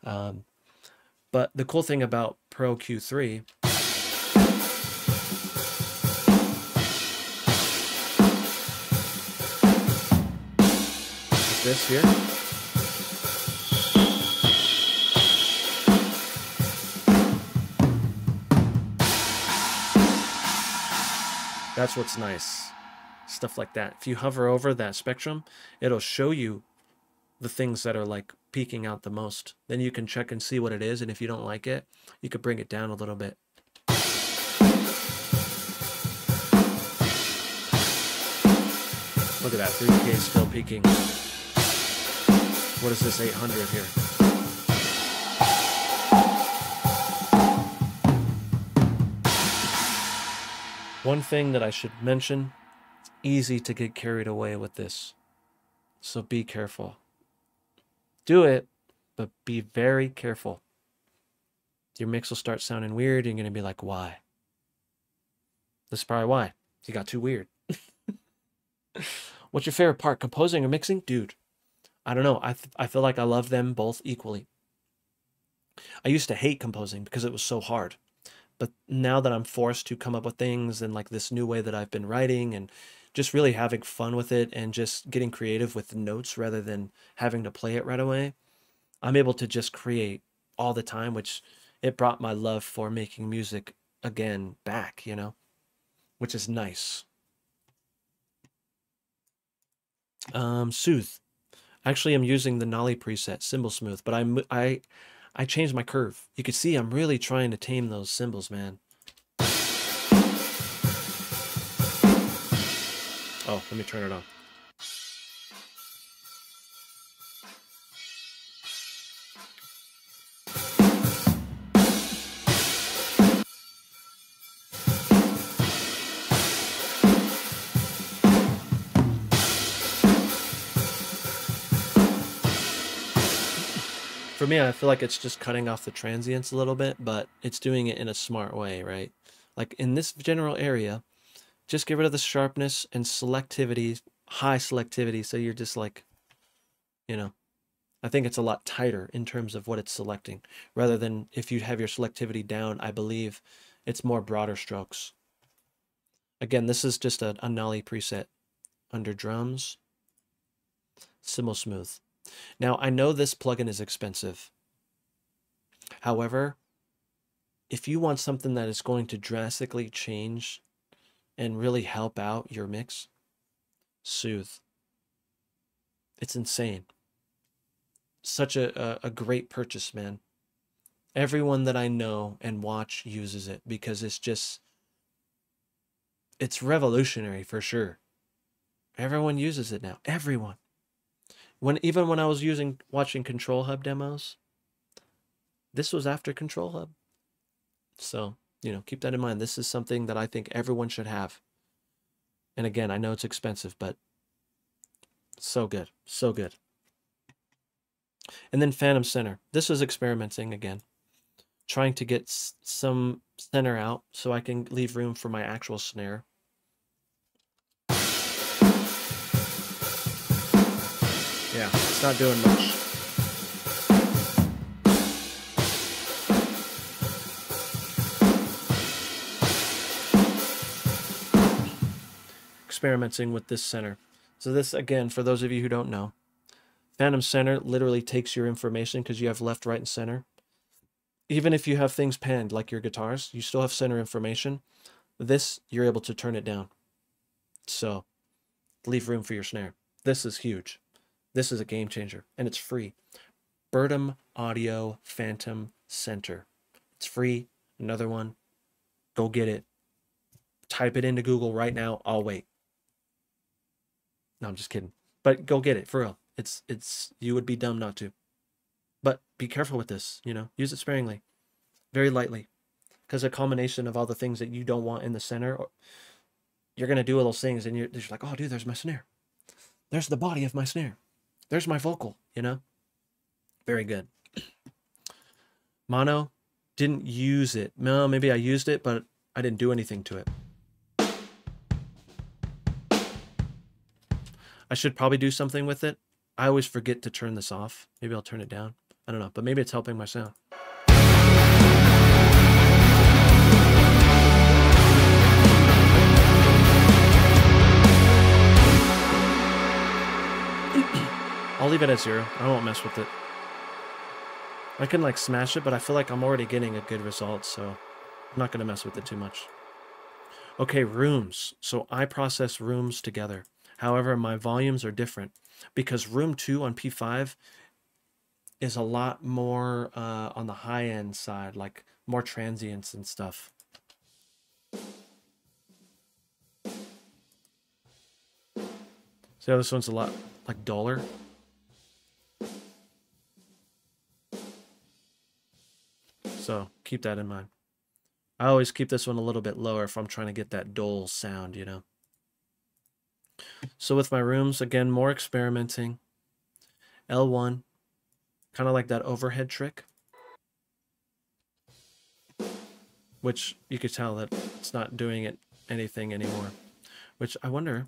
Um, but the cool thing about Pro Q3 this here. That's what's nice. Stuff like that. If you hover over that spectrum, it'll show you the things that are like peeking out the most. Then you can check and see what it is. And if you don't like it, you could bring it down a little bit. Look at that, 3K still peaking. What is this 800 here? One thing that I should mention, it's easy to get carried away with this. So be careful. Do it, but be very careful. Your mix will start sounding weird. And you're going to be like, why? This is probably why. You got too weird. What's your favorite part, composing or mixing? Dude, I don't know. I, I feel like I love them both equally. I used to hate composing because it was so hard but now that I'm forced to come up with things and like this new way that I've been writing and just really having fun with it and just getting creative with notes rather than having to play it right away, I'm able to just create all the time, which it brought my love for making music again back, you know, which is nice. Um, Soothe. Actually, I'm using the Nolly preset, Cymbal Smooth, but I, I I changed my curve. You can see I'm really trying to tame those cymbals, man. Oh, let me turn it on. For me, I feel like it's just cutting off the transients a little bit, but it's doing it in a smart way, right? Like in this general area, just get rid of the sharpness and selectivity, high selectivity. So you're just like, you know, I think it's a lot tighter in terms of what it's selecting rather than if you have your selectivity down, I believe it's more broader strokes. Again, this is just a, a Nolly preset under drums, Cymbal Smooth. Now, I know this plugin is expensive. However, if you want something that is going to drastically change and really help out your mix, Soothe. It's insane. Such a, a, a great purchase, man. Everyone that I know and watch uses it because it's just, it's revolutionary for sure. Everyone uses it now. Everyone when even when I was using watching Control Hub demos, this was after Control Hub. So, you know, keep that in mind. This is something that I think everyone should have. And again, I know it's expensive, but so good. So good. And then Phantom Center. This is experimenting again. Trying to get some center out so I can leave room for my actual snare. Yeah, it's not doing much. Experimenting with this center. So this, again, for those of you who don't know, Phantom Center literally takes your information because you have left, right, and center. Even if you have things panned like your guitars, you still have center information. This, you're able to turn it down. So leave room for your snare. This is huge. This is a game changer and it's free. Bertom Audio Phantom Center. It's free. Another one. Go get it. Type it into Google right now. I'll wait. No, I'm just kidding. But go get it for real. It's it's you would be dumb not to. But be careful with this, you know. Use it sparingly. Very lightly. Because a combination of all the things that you don't want in the center, you're gonna do all those things and you're, you're like, oh dude, there's my snare. There's the body of my snare. There's my vocal, you know? Very good. Mono, didn't use it. No, maybe I used it, but I didn't do anything to it. I should probably do something with it. I always forget to turn this off. Maybe I'll turn it down. I don't know, but maybe it's helping my sound. I'll leave it at zero. I won't mess with it. I can like smash it, but I feel like I'm already getting a good result, so I'm not going to mess with it too much. Okay, rooms. So I process rooms together. However, my volumes are different because room 2 on P5 is a lot more uh, on the high end side, like more transients and stuff. See how this one's a lot like duller? So keep that in mind. I always keep this one a little bit lower if I'm trying to get that dull sound, you know. So with my rooms, again, more experimenting. L1, kind of like that overhead trick. Which you could tell that it's not doing it anything anymore. Which I wonder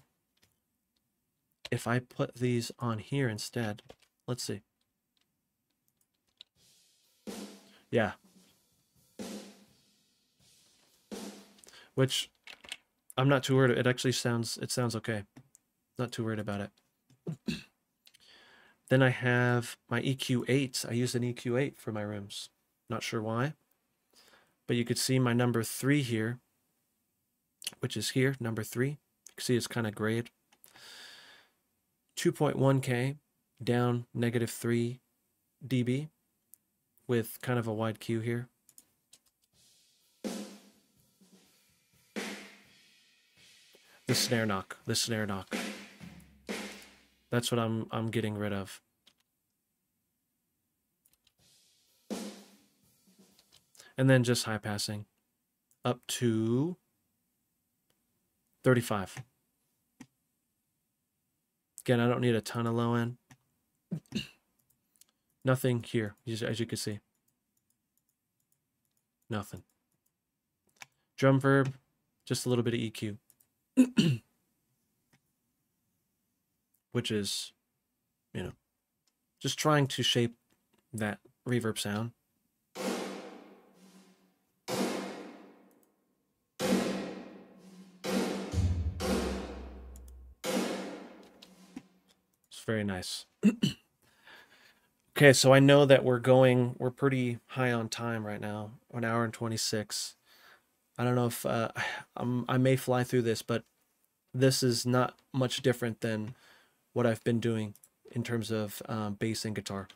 if I put these on here instead. Let's see. Yeah, which I'm not too worried. It actually sounds it sounds okay. Not too worried about it. then I have my EQ8. I use an EQ8 for my rooms. Not sure why, but you could see my number three here, which is here, number three. You can see it's kind of grayed. 2.1K down negative 3 dB with kind of a wide Q here. Snare knock. The snare knock. That's what I'm I'm getting rid of. And then just high passing up to 35. Again, I don't need a ton of low end. Nothing here, as you can see. Nothing. Drum verb, just a little bit of EQ. which is, you know, just trying to shape that reverb sound. It's very nice. okay, so I know that we're going, we're pretty high on time right now, an hour and 26. I don't know if uh, I may fly through this, but this is not much different than what I've been doing in terms of um, bass and guitar.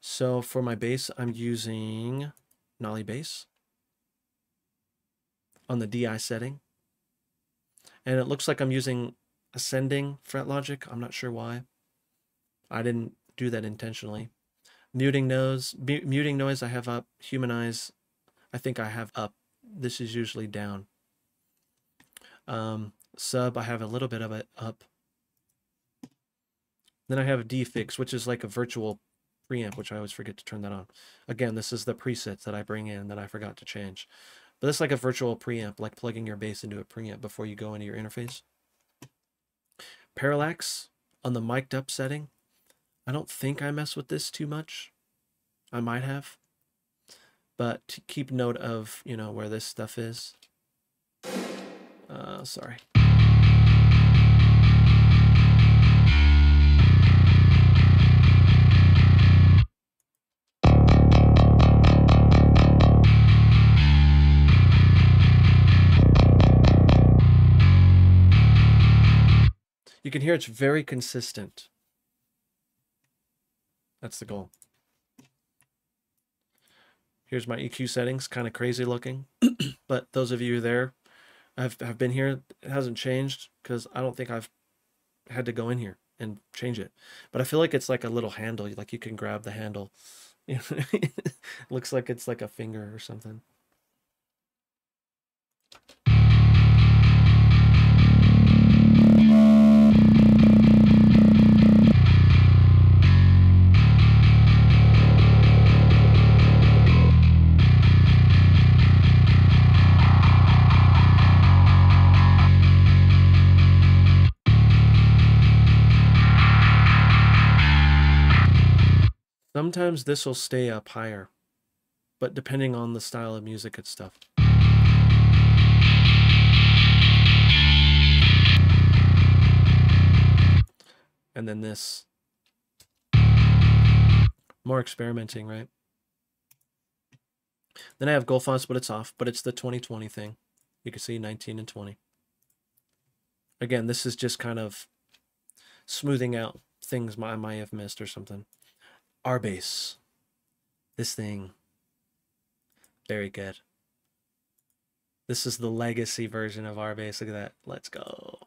So for my bass, I'm using Nolly Bass on the DI setting. And it looks like I'm using ascending fret logic. I'm not sure why. I didn't do that intentionally. Muting noise, muting noise I have up. Humanize, I think I have up this is usually down. Um, sub, I have a little bit of it up. Then I have a D-Fix, which is like a virtual preamp, which I always forget to turn that on. Again, this is the presets that I bring in that I forgot to change. But it's like a virtual preamp, like plugging your bass into a preamp before you go into your interface. Parallax on the mic'd up setting. I don't think I mess with this too much. I might have but keep note of, you know, where this stuff is. Uh, sorry. You can hear it's very consistent. That's the goal. Here's my EQ settings, kind of crazy looking. but those of you there have, have been here, it hasn't changed because I don't think I've had to go in here and change it. But I feel like it's like a little handle, like you can grab the handle. looks like it's like a finger or something. Sometimes this will stay up higher, but depending on the style of music and stuff. And then this. More experimenting, right? Then I have Gullfoss, but it's off, but it's the 2020 thing. You can see 19 and 20. Again, this is just kind of smoothing out things I might have missed or something. RBass. This thing. Very good. This is the legacy version of RBass. Look at that. Let's go.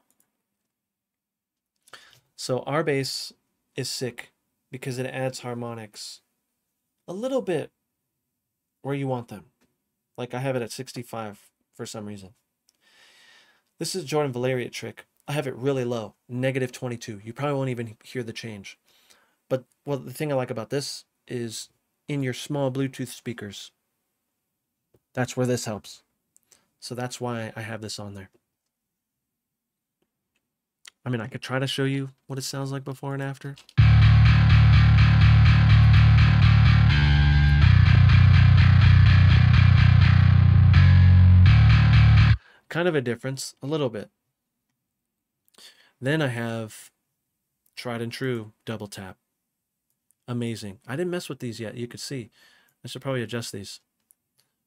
So RBass is sick because it adds harmonics a little bit where you want them. Like I have it at 65 for some reason. This is Jordan Valeriote trick. I have it really low, negative 22. You probably won't even hear the change. But well, the thing I like about this is in your small Bluetooth speakers. That's where this helps. So that's why I have this on there. I mean, I could try to show you what it sounds like before and after. Kind of a difference, a little bit. Then I have tried and true double tap. Amazing. I didn't mess with these yet. You could see. I should probably adjust these.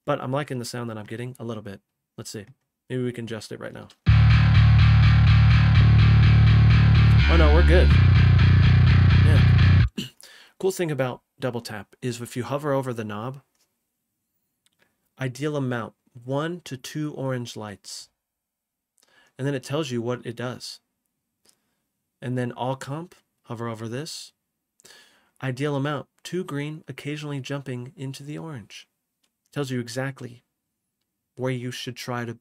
But I'm liking the sound that I'm getting a little bit. Let's see. Maybe we can adjust it right now. Oh no, we're good. Yeah. cool thing about double tap is if you hover over the knob, ideal amount, one to two orange lights. And then it tells you what it does. And then all comp, hover over this. Ideal amount, two green, occasionally jumping into the orange. Tells you exactly where you should try to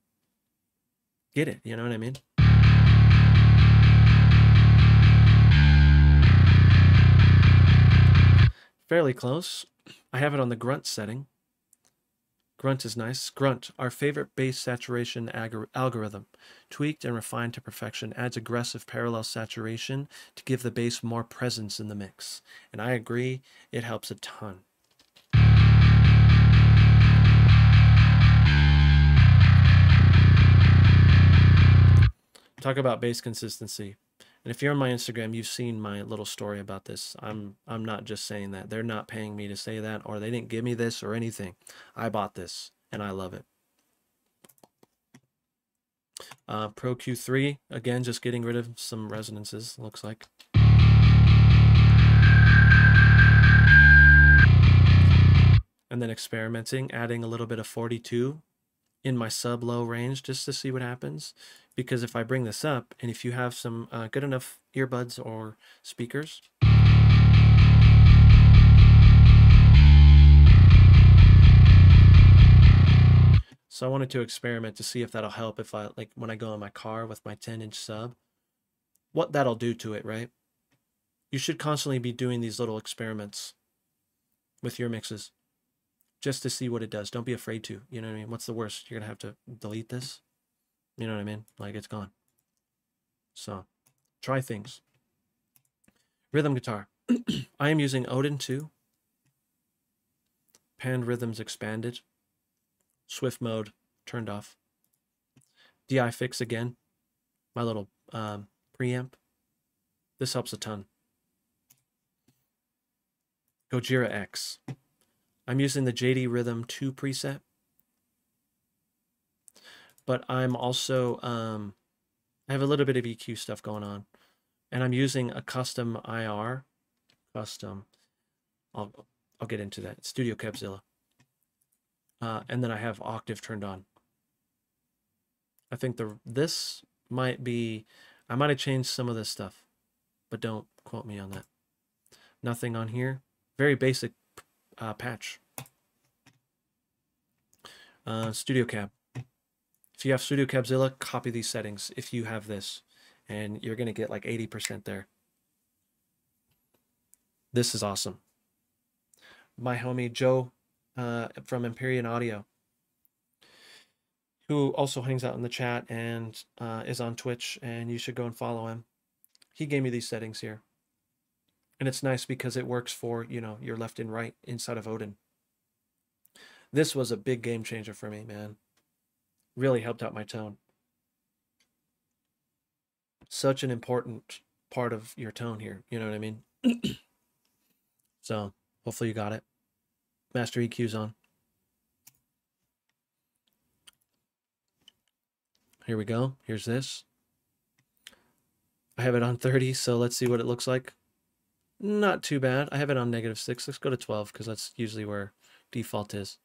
get it. You know what I mean? fairly close. I have it on the grunt setting. Grunt is nice. Grunt, our favorite bass saturation algorithm, tweaked and refined to perfection, adds aggressive parallel saturation to give the bass more presence in the mix. And I agree, it helps a ton. Talk about bass consistency. And if you're on my Instagram, you've seen my little story about this. I'm I'm not just saying that. They're not paying me to say that or they didn't give me this or anything. I bought this and I love it. Uh, Pro Q3, again, just getting rid of some resonances, looks like. And then experimenting, adding a little bit of 42 in my sub low range just to see what happens because if I bring this up and if you have some uh, good enough earbuds or speakers, So I wanted to experiment to see if that'll help if I like when I go in my car with my 10 inch sub, what that'll do to it, right? You should constantly be doing these little experiments with your mixes just to see what it does. Don't be afraid to. You know what I mean? What's the worst? You're going to have to delete this. You know what I mean? Like it's gone. So try things. Rhythm guitar. I am using Odin 2. Panned rhythms expanded. Swift mode turned off. DI fix again. My little um, preamp. This helps a ton. Gojira X. I'm using the JD Rhythm 2 preset but I'm also um, I have a little bit of EQ stuff going on, and I'm using a custom IR, custom. I'll I'll get into that. Studio Cabzilla. Uh, and then I have octave turned on. I think the this might be I might have changed some of this stuff, but don't quote me on that. Nothing on here. Very basic uh, patch. Uh, Studio Cab. If you have Studio Cabzilla, copy these settings if you have this, and you're going to get like 80% there. This is awesome. My homie Joe uh, from Empyrean Audio, who also hangs out in the chat and uh, is on Twitch, and you should go and follow him. He gave me these settings here. And it's nice because it works for, you know, your left and right inside of Odin. This was a big game changer for me, man. Really helped out my tone. Such an important part of your tone here. You know what I mean? so hopefully you got it. Master EQ's on. Here we go. Here's this. I have it on 30, so let's see what it looks like. Not too bad. I have it on negative 6. Let's go to 12 because that's usually where default is.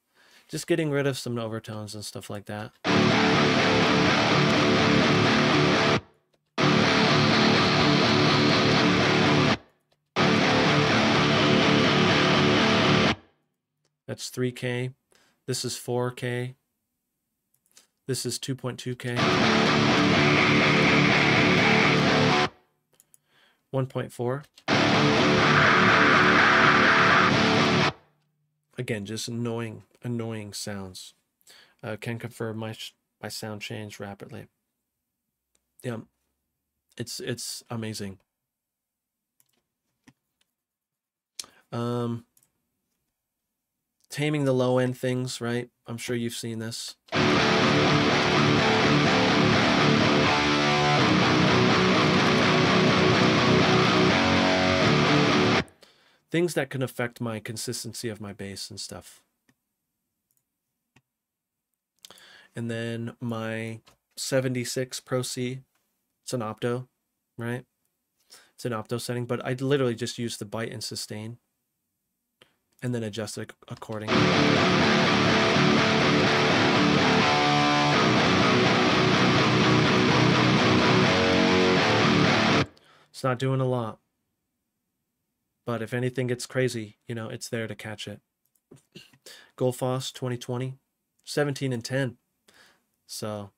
Just getting rid of some overtones and stuff like that. That's 3K. This is 4K. This is 2.2K. 1.4. Again, just annoying, annoying sounds. Uh, can confirm my my sound changed rapidly. Yeah, it's it's amazing. Um, taming the low end things, right? I'm sure you've seen this. Things that can affect my consistency of my bass and stuff. And then my 76 Pro C, it's an opto, right? It's an opto setting, but I literally just use the bite and sustain and then adjust it accordingly. It's not doing a lot. But if anything gets crazy, you know, it's there to catch it. Gullfoss 2020, 17 and 10. So,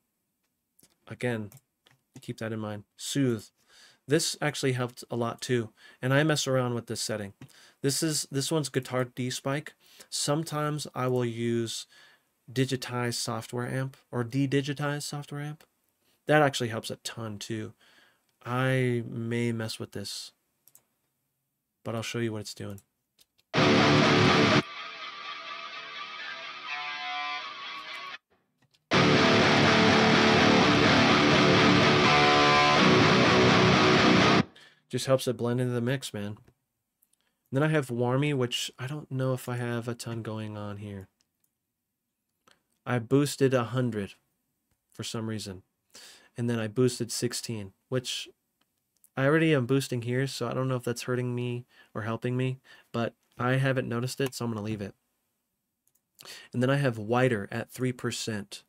again, keep that in mind. Soothe. This actually helped a lot too. And I mess around with this setting. This is this one's guitar D-spike. Sometimes I will use digitized software amp or de-digitized software amp. That actually helps a ton too. I may mess with this, but I'll show you what it's doing. Just helps it blend into the mix, man. And then I have Warmy, which I don't know if I have a ton going on here. I boosted 100 for some reason. And then I boosted 16, which I already am boosting here, so I don't know if that's hurting me or helping me, but I haven't noticed it, so I'm going to leave it. And then I have wider at 3%.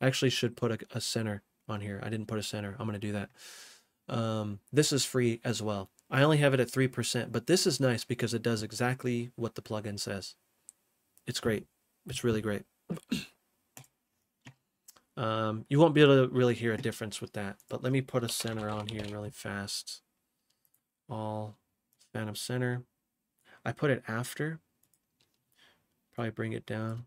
I actually should put a, a center on here. I didn't put a center. I'm going to do that. Um, this is free as well. I only have it at 3%, but this is nice because it does exactly what the plugin says. It's great. It's really great. Um, you won't be able to really hear a difference with that, but let me put a center on here really fast. All Phantom Center. I put it after. Probably bring it down.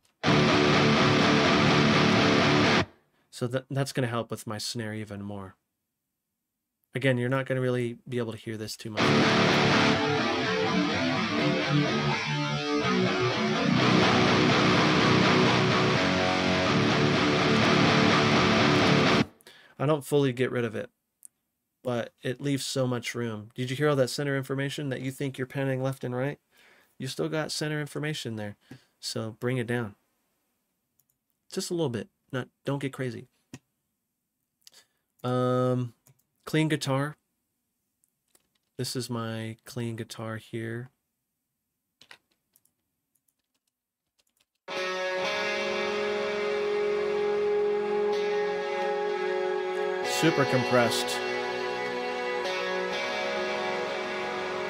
So that, that's going to help with my snare even more. Again, you're not going to really be able to hear this too much. I don't fully get rid of it, but it leaves so much room. Did you hear all that center information that you think you're panning left and right? You still got center information there. So bring it down. Just a little bit. Not don't get crazy. Um Clean guitar. This is my clean guitar here. Super compressed.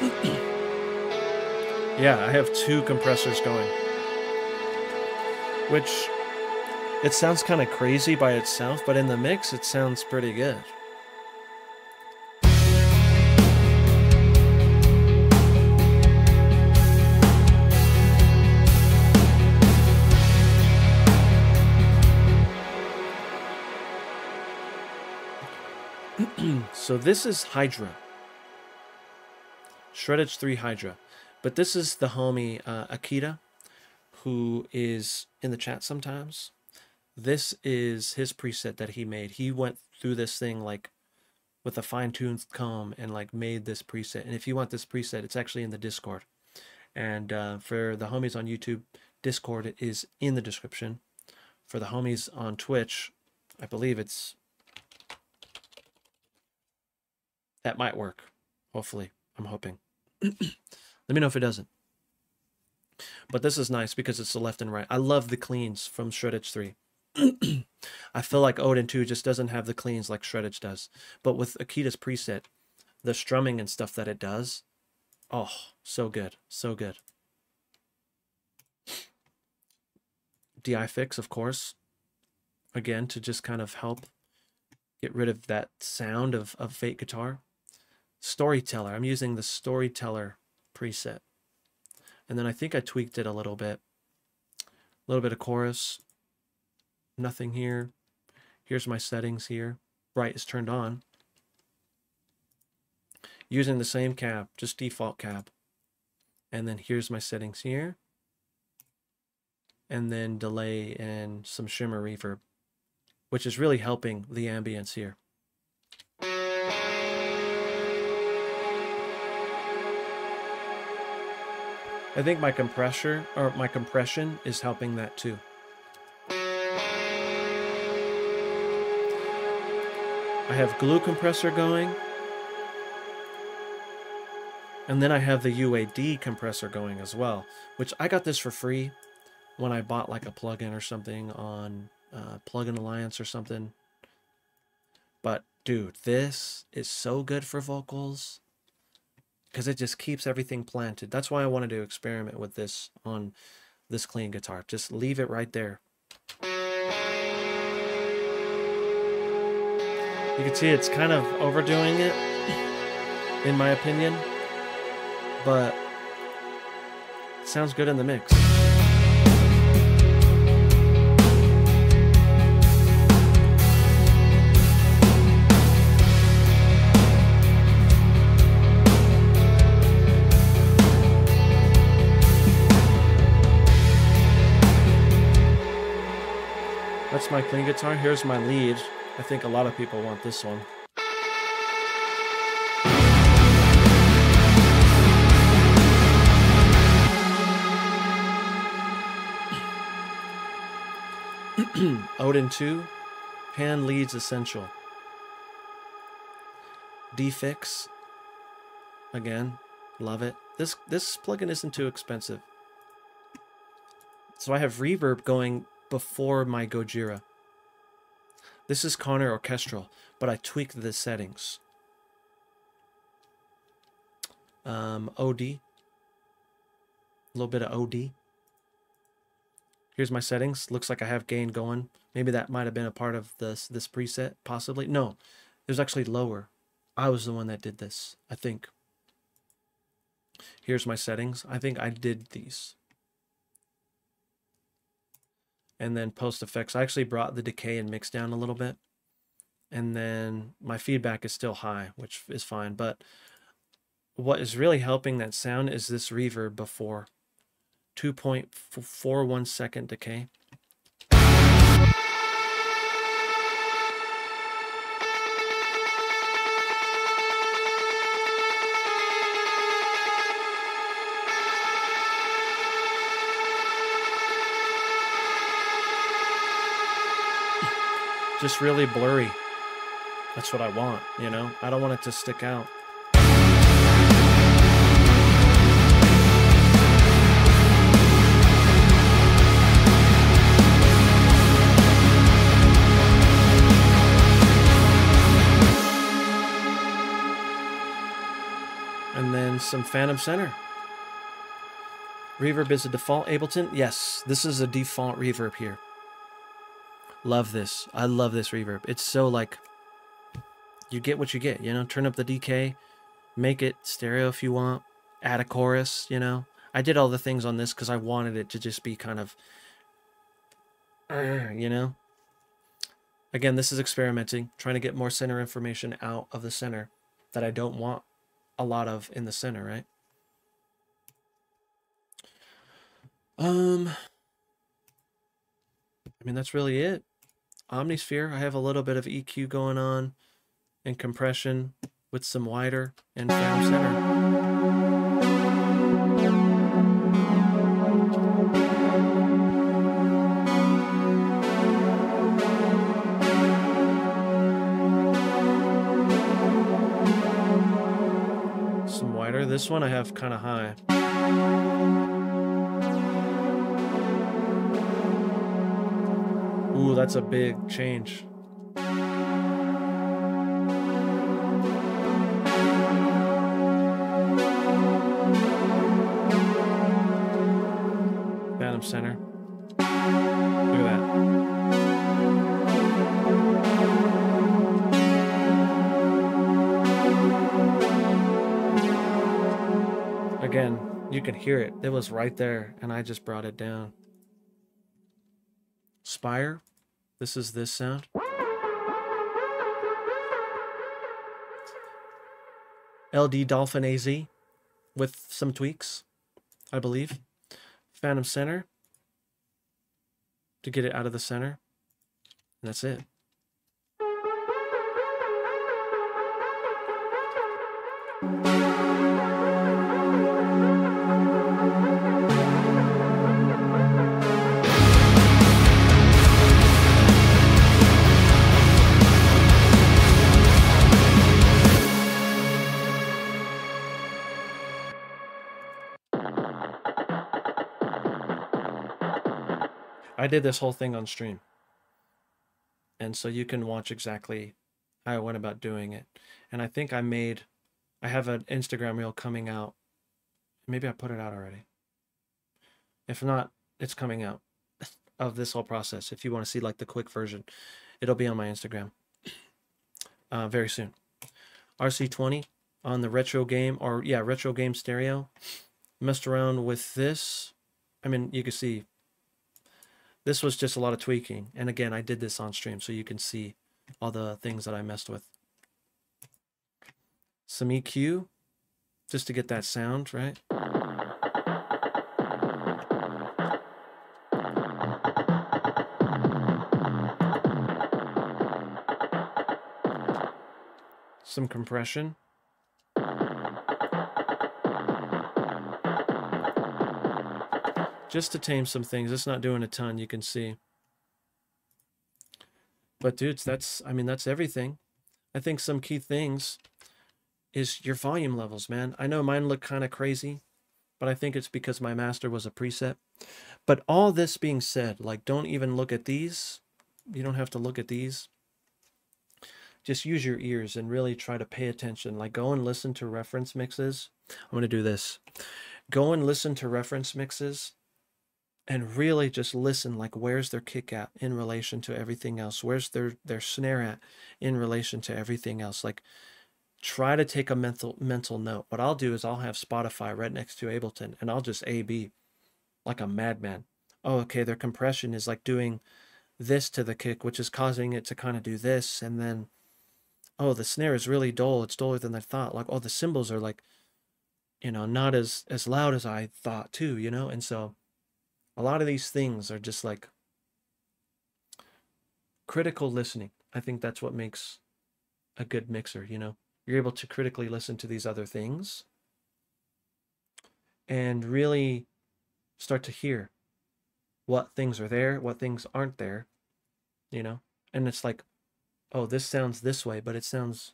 yeah, I have two compressors going. Which, it sounds kind of crazy by itself, but in the mix, it sounds pretty good. So this is Hydra. Shreddage 3 Hydra. But this is the homie uh, Akita, who is in the chat sometimes. This is his preset that he made. He went through this thing like with a fine-tuned comb and like made this preset. And if you want this preset, it's actually in the Discord. And uh, for the homies on YouTube, Discord is in the description. For the homies on Twitch, I believe it's that might work. Hopefully, I'm hoping. Let me know if it doesn't. But this is nice because it's the left and right. I love the cleans from Shreddage 3. I feel like Odin 2 just doesn't have the cleans like Shreddage does. But with Akita's preset, the strumming and stuff that it does, oh, so good. So good. DI fix, of course. Again, to just kind of help get rid of that sound of, of fake guitar. Storyteller. I'm using the Storyteller preset. And then I think I tweaked it a little bit. A little bit of chorus. Nothing here. Here's my settings here. Bright is turned on. Using the same cab, just default cab. And then here's my settings here. And then delay and some shimmer reverb, which is really helping the ambience here. I think my compressor or my compression is helping that too. I have glue compressor going. And then I have the UAD compressor going as well, which I got this for free when I bought like a plugin or something on uh, Plugin Alliance or something. But dude, this is so good for vocals because it just keeps everything planted. That's why I wanted to experiment with this on this clean guitar. Just leave it right there. You can see it's kind of overdoing it, in my opinion, but it sounds good in the mix. That's my clean guitar. Here's my lead. I think a lot of people want this one. Odin 2, Pan Leads Essential. D-Fix, again, love it. This this plugin isn't too expensive. So I have reverb going before my Gojira. This is Conner Orchestral, but I tweaked the settings. Um, OD. A little bit of OD. Here's my settings. Looks like I have gain going. Maybe that might have been a part of this this preset, possibly. No, it was actually lower. I was the one that did this, I think. Here's my settings. I think I did these and then post effects. I actually brought the decay and mix down a little bit. And then my feedback is still high, which is fine. But what is really helping that sound is this reverb before 2.41 second decay. Just really blurry. That's what I want, you know? I don't want it to stick out. And then some Phantom Center. Reverb is a default Ableton. Yes, this is a default reverb here. Love this. I love this reverb. It's so like you get what you get, you know, turn up the decay, make it stereo if you want, add a chorus, you know. I did all the things on this because I wanted it to just be kind of, you know. Again, this is experimenting, trying to get more center information out of the center that I don't want a lot of in the center, right? Um, mean, that's really it. Omnisphere, I have a little bit of EQ going on and compression with some wider and center. Some wider. This one I have kind of high. Ooh, that's a big change. Phantom Center. Look at that. Again, you can hear it. It was right there, and I just brought it down. Spire. This is this sound. LD Dolphin AZ with some tweaks, I believe. Phantom Center to get it out of the center. And that's it. I did this whole thing on stream. And so you can watch exactly how I went about doing it. And I think I made, I have an Instagram reel coming out. Maybe I put it out already. If not, it's coming out of this whole process. If you want to see like the quick version, it'll be on my Instagram uh, very soon. RC20 on the retro game, or yeah, retro game stereo. Messed around with this. I mean, you can see this was just a lot of tweaking. And again, I did this on stream so you can see all the things that I messed with. Some EQ just to get that sound, right? Some compression. Just to tame some things. It's not doing a ton, you can see. But dudes, that's I mean that's everything. I think some key things is your volume levels, man. I know mine look kind of crazy, but I think it's because my master was a preset. But all this being said, like don't even look at these. You don't have to look at these. Just use your ears and really try to pay attention. Like go and listen to reference mixes. I'm going to do this. Go and listen to reference mixes and really just listen like where's their kick at in relation to everything else? Where's their their snare at in relation to everything else? Like try to take a mental mental note. What i'll do is i'll have spotify right next to ableton and i'll just a b like a madman. Oh okay their compression is like doing this to the kick which is causing it to kind of do this and then oh the snare is really dull it's duller than i thought. Like oh the cymbals are like you know not as as loud as i thought too you know? And so a lot of these things are just like critical listening. I think that's what makes a good mixer, you know. You're able to critically listen to these other things and really start to hear what things are there, what things aren't there, you know. And it's like, oh, this sounds this way, but it sounds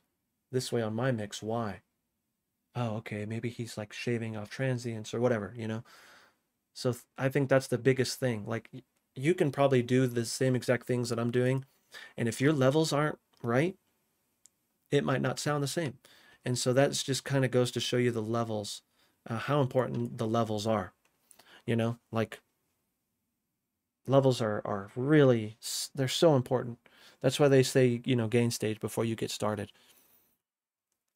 this way on my mix. Why? Oh, okay, maybe he's like shaving off transients or whatever, you know. So I think that's the biggest thing. Like you can probably do the same exact things that I'm doing, and if your levels aren't right, it might not sound the same. And so that's just kind of goes to show you the levels, uh, how important the levels are. You know, like levels are are really they're so important. That's why they say you know gain stage before you get started.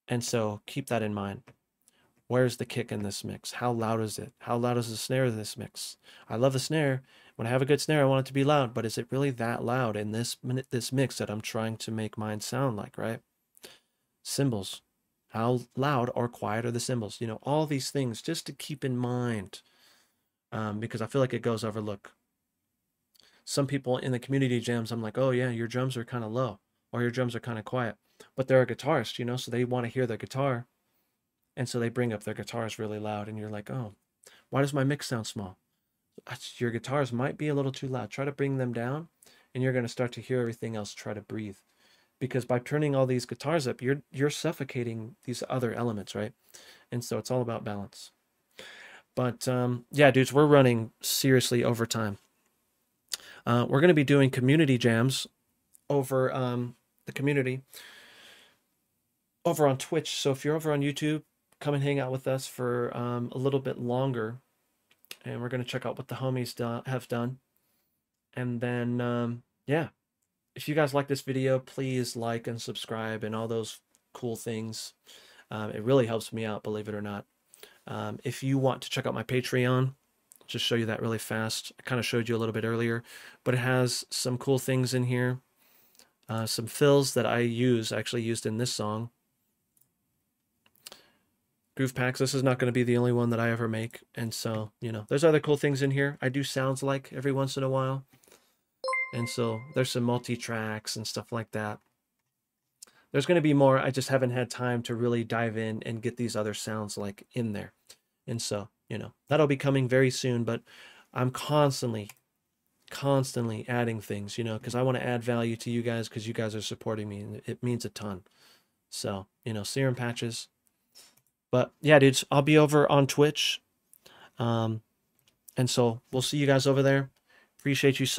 And so keep that in mind. Where's the kick in this mix? How loud is it? How loud is the snare in this mix? I love the snare. When I have a good snare, I want it to be loud, but is it really that loud in this minute this mix that I'm trying to make mine sound like, right? Cymbals. How loud or quiet are the cymbals? You know, all these things just to keep in mind um, because I feel like it goes overlooked. Some people in the community jams, I'm like, oh yeah, your drums are kind of low or your drums are kind of quiet. But they're a guitarist, you know, so they want to hear their guitar. And so they bring up their guitars really loud, and you're like, oh, why does my mix sound small? Your guitars might be a little too loud. Try to bring them down, and you're going to start to hear everything else try to breathe. Because by turning all these guitars up, you're you're suffocating these other elements, right? And so it's all about balance. But um, yeah, dudes, we're running seriously over time. Uh, we're going to be doing community jams over um, the community over on Twitch. So if you're over on YouTube, come and hang out with us for um, a little bit longer. And we're going to check out what the homies do- have done. And then, um, yeah, if you guys like this video, please like and subscribe and all those cool things. Um, it really helps me out, believe it or not. Um, if you want to check out my Patreon, just show you that really fast. I kind of showed you a little bit earlier, but it has some cool things in here. Uh, some fills that I use, actually used in this song. Groove packs, this is not going to be the only one that I ever make. And so, you know, there's other cool things in here. I do sounds like every once in a while. And so there's some multi-tracks and stuff like that. There's going to be more. I just haven't had time to really dive in and get these other sounds like in there. And so, you know, that'll be coming very soon, but I'm constantly, constantly adding things, you know, because I want to add value to you guys because you guys are supporting me and it means a ton. So, you know, serum patches, but yeah, dudes, I'll be over on Twitch. Um, and so we'll see you guys over there. Appreciate you so